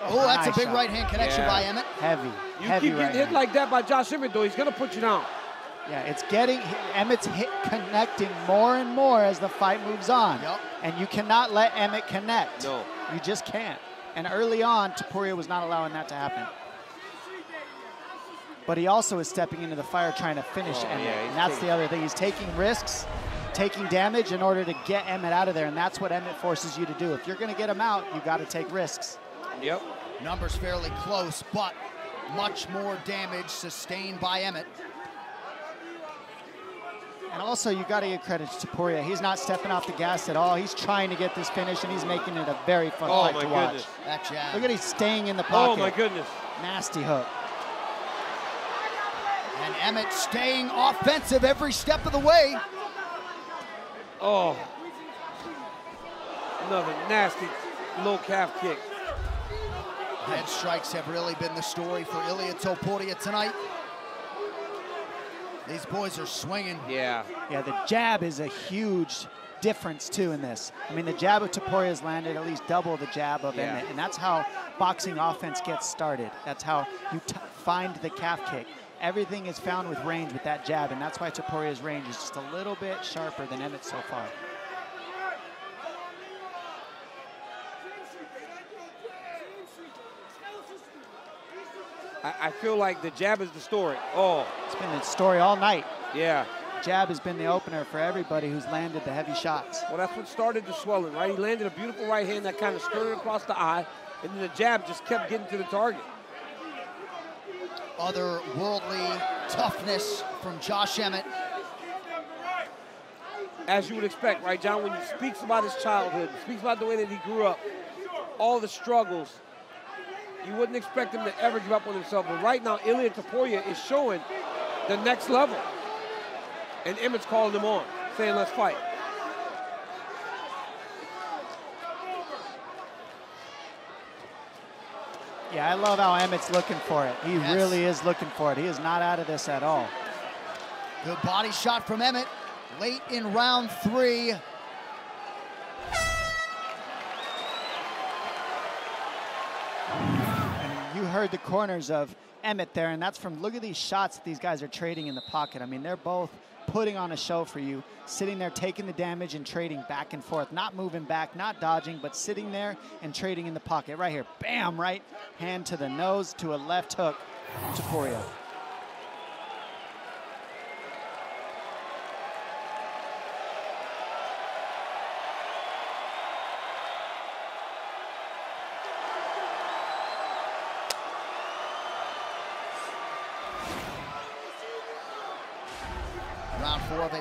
Oh, oh that's nice a big shot. right hand connection Yeah. by Emmett. Heavy. You heavy keep right getting hit hand. like that by Josh Emmett, though, he's going to put you down. Yeah, it's getting Emmett's hit connecting more and more as the fight moves on. Yep. And you cannot let Emmett connect. No. You just can't. And early on, Topuria was not allowing that to happen. But he also is stepping into the fire trying to finish Oh, Emmett. yeah, and that's taking- the other thing. He's taking risks, taking damage in order to get Emmett out of there. And that's what Emmett forces you to do. If you're going to get him out, you've got to take risks. Yep. Numbers fairly close, but much more damage sustained by Emmett. And also, you got to give credit to Topuria. He's not stepping off the gas at all. He's trying to get this finish, and he's making it a very fun Oh, fight to watch. goodness. That jab. Look at he's staying in the pocket. Oh, my goodness. Nasty hook. And Emmett staying offensive every step of the way. Oh. Another nasty low calf kick. Head strikes have really been the story for Ilia Topuria tonight. These boys are swinging. Yeah. Yeah, the jab is a huge difference too in this. I mean, the jab of Topuria has landed at least double the jab of Yeah. Emmett, and that's how boxing offense gets started. That's how you t- find the calf kick. Everything is found with range with that jab, and that's why Topuria's range is just a little bit sharper than Emmett so far. I, I feel like the jab is the story. Oh. It's been the story all night. Yeah. Jab has been the opener for everybody who's landed the heavy shots. Well, that's what started the swelling, right? He landed a beautiful right hand that kind of skirted across the eye, and then the jab just kept getting to the target. Otherworldly toughness from Josh Emmett. As you would expect, right, John? When he speaks about his childhood, speaks about the way that he grew up, all the struggles, you wouldn't expect him to ever give up on himself. But right now, Ilia Topuria is showing the next level. And Emmett's calling him on, saying, let's fight. Yeah, I love how Emmett's looking for it. He Yes. really is looking for it. He is not out of this at all. Good body shot from Emmett late in round three. Heard the corners of Emmett there, and that's from look at these shots these guys are trading in the pocket. I mean, they're both putting on a show for you, sitting there taking the damage and trading back and forth, not moving back, not dodging, but sitting there and trading in the pocket. Right here, bam, right hand to the nose to a left hook to Poirier.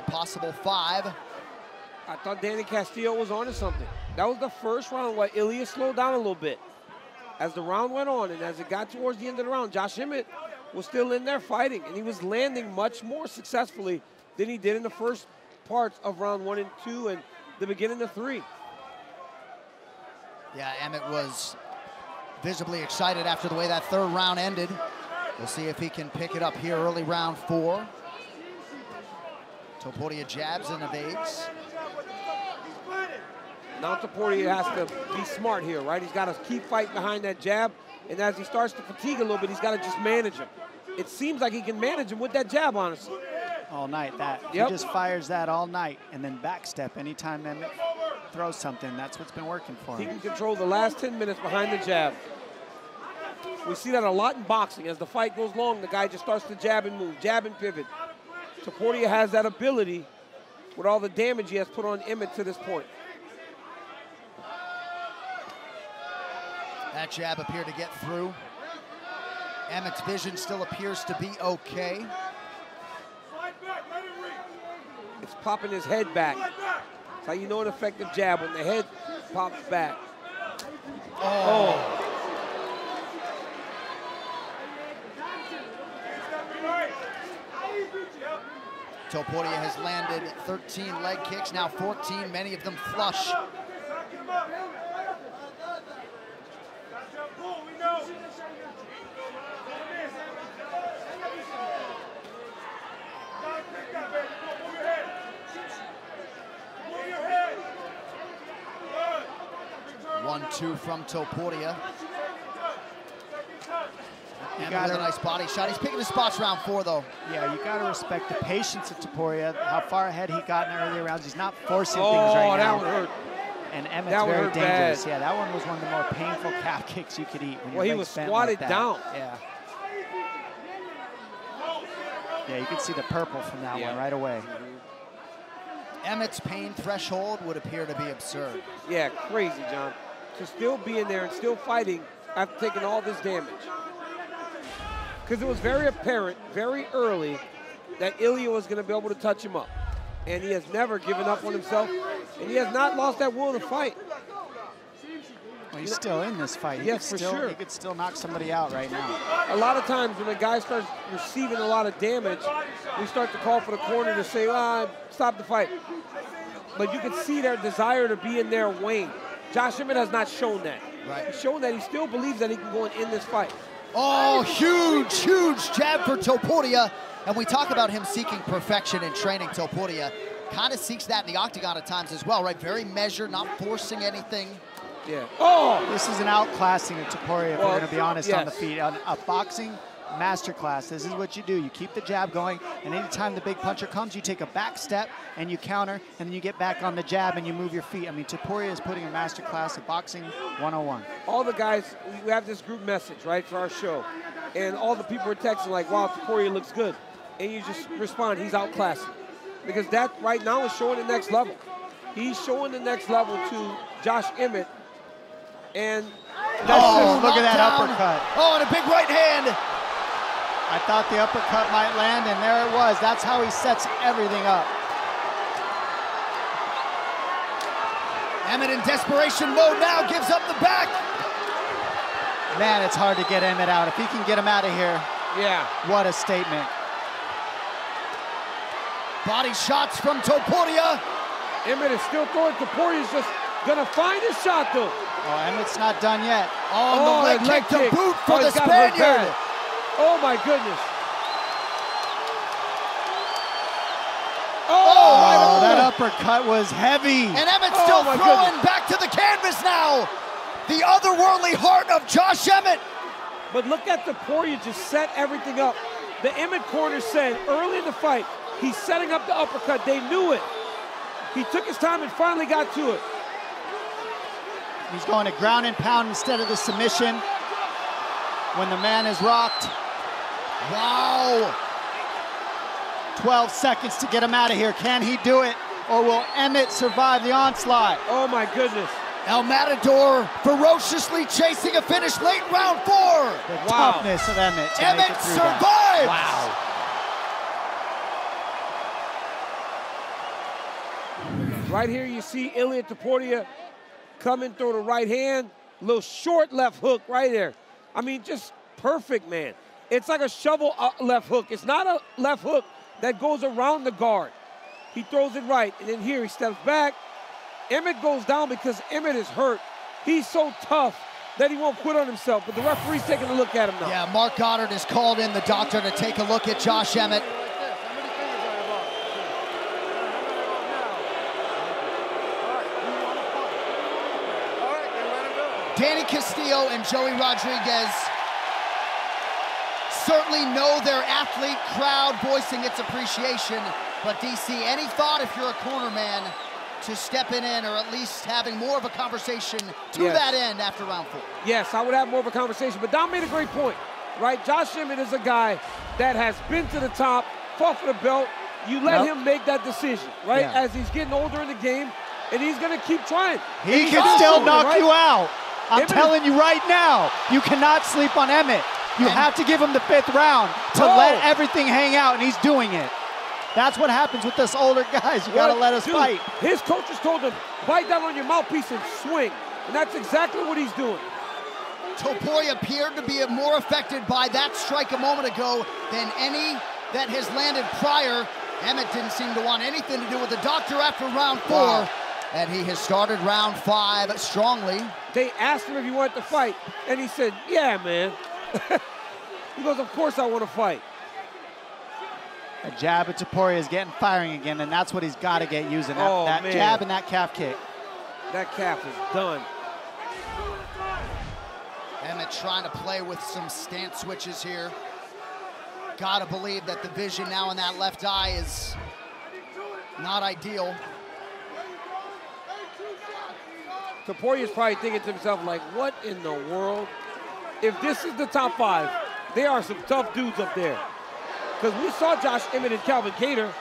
Possible five. I thought Danny Castillo was onto something. That was the first round where Ilia slowed down a little bit. As the round went on and as it got towards the end of the round, Josh Emmett was still in there fighting, and he was landing much more successfully than he did in the first parts of round one and two and the beginning of three. Yeah, Emmett was visibly excited after the way that third round ended. We'll see if he can pick it up here early round four. Topuria jabs and evades. Now Topuria has to be smart here, right? He's got to keep fighting behind that jab, and as he starts to fatigue a little bit, he's got to just manage him. It seems like he can manage him with that jab, honestly. All night, that. Yep. He just fires that all night and then backstep anytime Emmett throws something. That's what's been working for him. He can control the last 10 minutes behind the jab. We see that a lot in boxing. As the fight goes long, the guy just starts to jab and move, jab and pivot. Topuria has that ability with all the damage he has put on Emmett to this point. That jab appeared to get through. Emmett's vision still appears to be okay. It's popping his head back. That's how you know an effective jab when the head pops back. Oh. oh. Topuria has landed 13 leg kicks, now 14, many of them flush. One, two from Topuria. And gotta- another nice body shot. He's picking his spots round four, though. Yeah, you got to respect the patience of Topuria, how far ahead he got in earlier rounds. He's not forcing Oh, things right now. Oh, that now. one hurt. And Emmett's That one very hurt dangerous. bad. Yeah, that one was one of the more painful calf kicks you could eat. When Well, he was squatted like down. Yeah. Yeah, you can see the purple from that Yeah. one right away. Emmett's pain threshold would appear to be absurd. Yeah, crazy, Jon. to still be in there and still fighting after taking all this damage. Because it was very apparent, very early, that Ilia was going to be able to touch him up. And he has never given up on himself, and he has not lost that will to fight. Well, he's still in this fight. He Yes, could for still, sure. He could still knock somebody out right now. A lot of times when a guy starts receiving a lot of damage, we start to call for the corner to say, ah, stop the fight. But you can see their desire to be in there wane. Josh Emmett has not shown that. Right. He's shown that he still believes that he can go and end this fight. Oh, huge, huge jab for Topuria. And we talk about him seeking perfection in training. Topuria kind of seeks that in the octagon at times as well, right? Very measured, not forcing anything. Yeah. Oh! This is an outclassing of Topuria, if Well, we're going to be honest, on the feet. On a boxing masterclass, this is what you do. You keep the jab going, and anytime the big puncher comes, you take a back step and you counter, and then you get back on the jab and you move your feet. I mean, Topuria is putting a masterclass of boxing 101. All the guys, we have this group message, right, for our show. And all the people are texting like, wow, Topuria looks good. And you just respond, he's outclassing. Because that right now is showing the next level. He's showing the next level to Josh Emmett. And that's Oh, look at that knockdown. uppercut. Oh, and a big right hand. I thought the uppercut might land, and there it was. That's how he sets everything up. Emmett in desperation mode now gives up the back. Man, it's hard to get Emmett out. If he can get him out of here, yeah, what a statement. Body shots from Topuria. Emmett is still throwing. Topuria's just gonna find his shot though. Oh, Emmett's not done yet. Oh, the leg and kick to boot for Oh, the he's got him Spaniard. Oh my goodness. Oh, oh, oh that uppercut was heavy. And Emmett's Oh, still my throwing goodness. back to the canvas now. The otherworldly heart of Josh Emmett. But look at Topuria just set everything up. The Emmett corner said early in the fight, he's setting up the uppercut. They knew it. He took his time and finally got to it. He's going to ground and pound instead of the submission when the man is rocked. Wow. 12 seconds to get him out of here. Can he do it? Or will Emmett survive the onslaught? Oh my goodness. El Matador ferociously chasing a finish late in round four. The toughness of Emmett. To Emmett through that. survives. Wow. Right here you see Ilia Topuria coming through the right hand. Little short left hook right there. I mean, just perfect, man. It's like a shovel uh, left hook. It's not a left hook that goes around the guard. He throws it right, and then here he steps back. Emmett goes down because Emmett is hurt. He's so tough that he won't quit on himself, but the referee's taking a look at him now. Yeah, Mark Goddard has called in the doctor to take a look at Josh Emmett. Danny Castillo and Joey Rodriguez certainly know their athlete crowd voicing its appreciation. But DC, any thought if you're a corner man to stepping in or at least having more of a conversation to Yes. that end after round four? Yes, I would have more of a conversation. But Don made a great point, right? Josh Emmett is a guy that has been to the top, fought for the belt. You let him make that decision, right? Yeah. As he's getting older in the game, and he's going to keep trying. He can still knock right? you out. I'm Emmett telling you right now, you cannot sleep on Emmett. You have to give him the fifth round to Oh. let everything hang out, and he's doing it. That's what happens with us older guys. You got to let us dude, fight. His coaches told him, bite down on your mouthpiece and swing. And that's exactly what he's doing. Topuria appeared to be more affected by that strike a moment ago than any that has landed prior. Emmett didn't seem to want anything to do with the doctor after round four. Wow. And he has started round five strongly. They asked him if he wanted to fight, and he said, yeah, man. He goes, of course I want to fight. A jab at Topuria is getting firing again, and that's what he's got to get using. That, Oh, that jab and that calf kick. That calf is done. Emmett trying to play with some stance switches here. Gotta believe that the vision now in that left eye is not ideal. Topuria's probably thinking to himself, like, what in the world? If this is the top five, there are some tough dudes up there. Because we saw Josh Emmett and Calvin Kattar,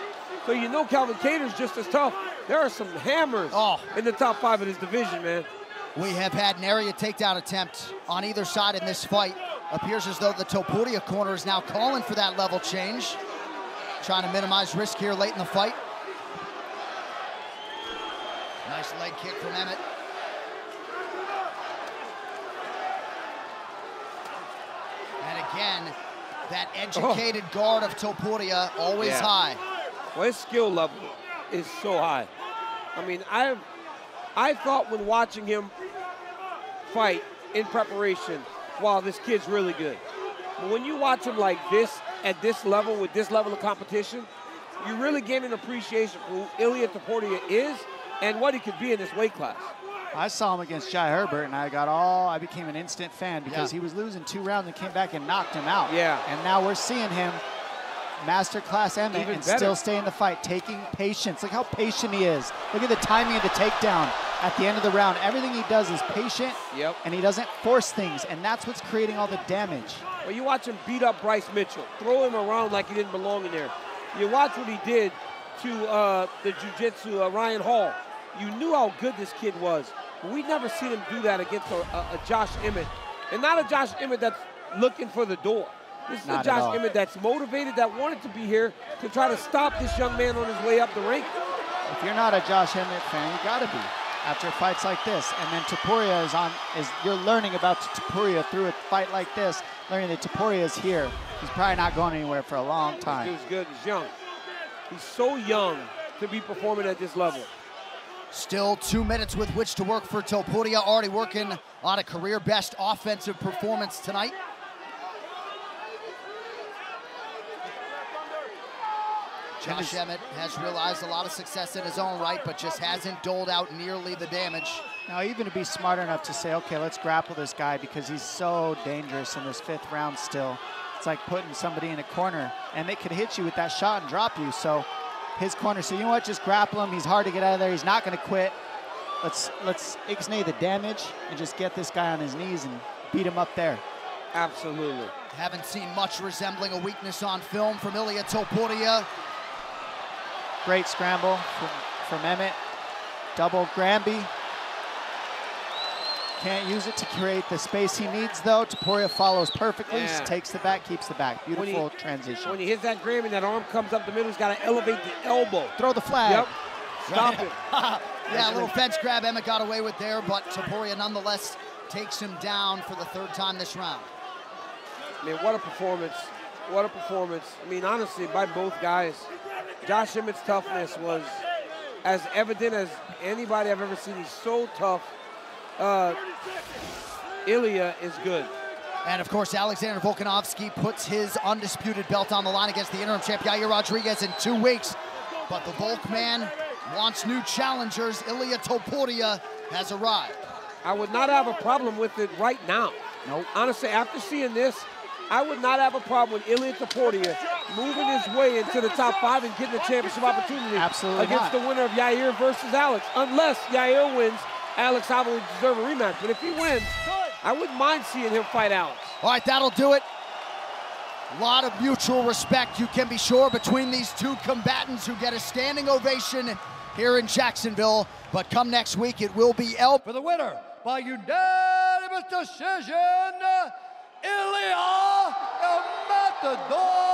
so you know Calvin Kattar's just as tough. There are some hammers oh. in the top five of this division, man. We have had an area takedown attempt on either side in this fight. Appears as though the Topuria corner is now calling for that level change. Trying to minimize risk here late in the fight. Nice leg kick from Emmett. And again, that oh. educated guard of Topuria, always Yeah. high. Well, his skill level is so high. I mean, I I thought when watching him fight in preparation, wow, this kid's really good. But when you watch him like this, at this level, with this level of competition, you really gain an appreciation for who Ilia Topuria is and what he could be in this weight class. I saw him against Jai Herbert, and I got all. I became an instant fan because Yeah. he was losing two rounds and came back and knocked him out. Yeah. And now we're seeing him, masterclass Emmett, Even and better. still stay in the fight, taking patience. Look how patient he is. Look at the timing of the takedown at the end of the round. Everything he does is patient. Yep. And he doesn't force things, and that's what's creating all the damage. Well, you watch him beat up Bryce Mitchell, throw him around like he didn't belong in there. You watch what he did to uh, the jiu-jitsu uh, Ryan Hall. You knew how good this kid was, we'd never seen him do that against a, a, a Josh Emmett, and not a Josh Emmett that's looking for the door. This is Not a Josh. Emmett that's motivated, that wanted to be here to try to stop this young man on his way up the rank. If you're not a Josh Emmett fan, you gotta be after fights like this. And then Topuria is on. Is you're learning about Topuria through a fight like this, learning that Topuria is here. He's probably not going anywhere for a long time. Dude's good. He's young. He's so young to be performing at this level. Still two minutes with which to work for Topuria, already working on a career best offensive performance tonight. Josh Emmett has realized a lot of success in his own right, but just hasn't doled out nearly the damage. Now, even to be smart enough to say, okay, let's grapple this guy because he's so dangerous in this fifth round still. It's like putting somebody in a corner, and they could hit you with that shot and drop you. So his corner, so you know what? Just grapple him. He's hard to get out of there. He's not going to quit. Let's let's ixnay the damage and just get this guy on his knees and beat him up there. Absolutely. Haven't seen much resembling a weakness on film from Ilia Topuria. Great scramble from, from Emmett. Double Granby. Can't use it to create the space he needs, though. Topuria follows perfectly, Yeah. takes the back, keeps the back. When he- Beautiful transition. When he hits that grab and that arm comes up the middle, he's got to elevate the elbow. Throw the flag. Yep. Stop it. Yeah, a little fence grab Emmett got away with there, but Topuria nonetheless takes him down for the third time this round. Man, what a performance. What a performance. I mean, honestly, by both guys. Josh Emmett's toughness was as evident as anybody I've ever seen. He's so tough. Uh, Ilia is good. And of course, Alexander Volkanovski puts his undisputed belt on the line against the interim champ Yair Rodriguez in two weeks. But the Volk man wants new challengers. Ilia Topuria has arrived. I would not have a problem with it right now. Nope. Honestly, after seeing this, I would not have a problem with Ilia Topuria moving his way into the top five and getting a championship opportunity Absolutely against not. the winner of Yair versus Alex. Unless Yair wins, Alex obviously would deserve a rematch. But if he wins, I wouldn't mind seeing him fight Alex. All right, that'll do it. A lot of mutual respect, you can be sure, between these two combatants who get a standing ovation here in Jacksonville. But come next week, it will be El. For the winner by unanimous decision, Ilia El Matador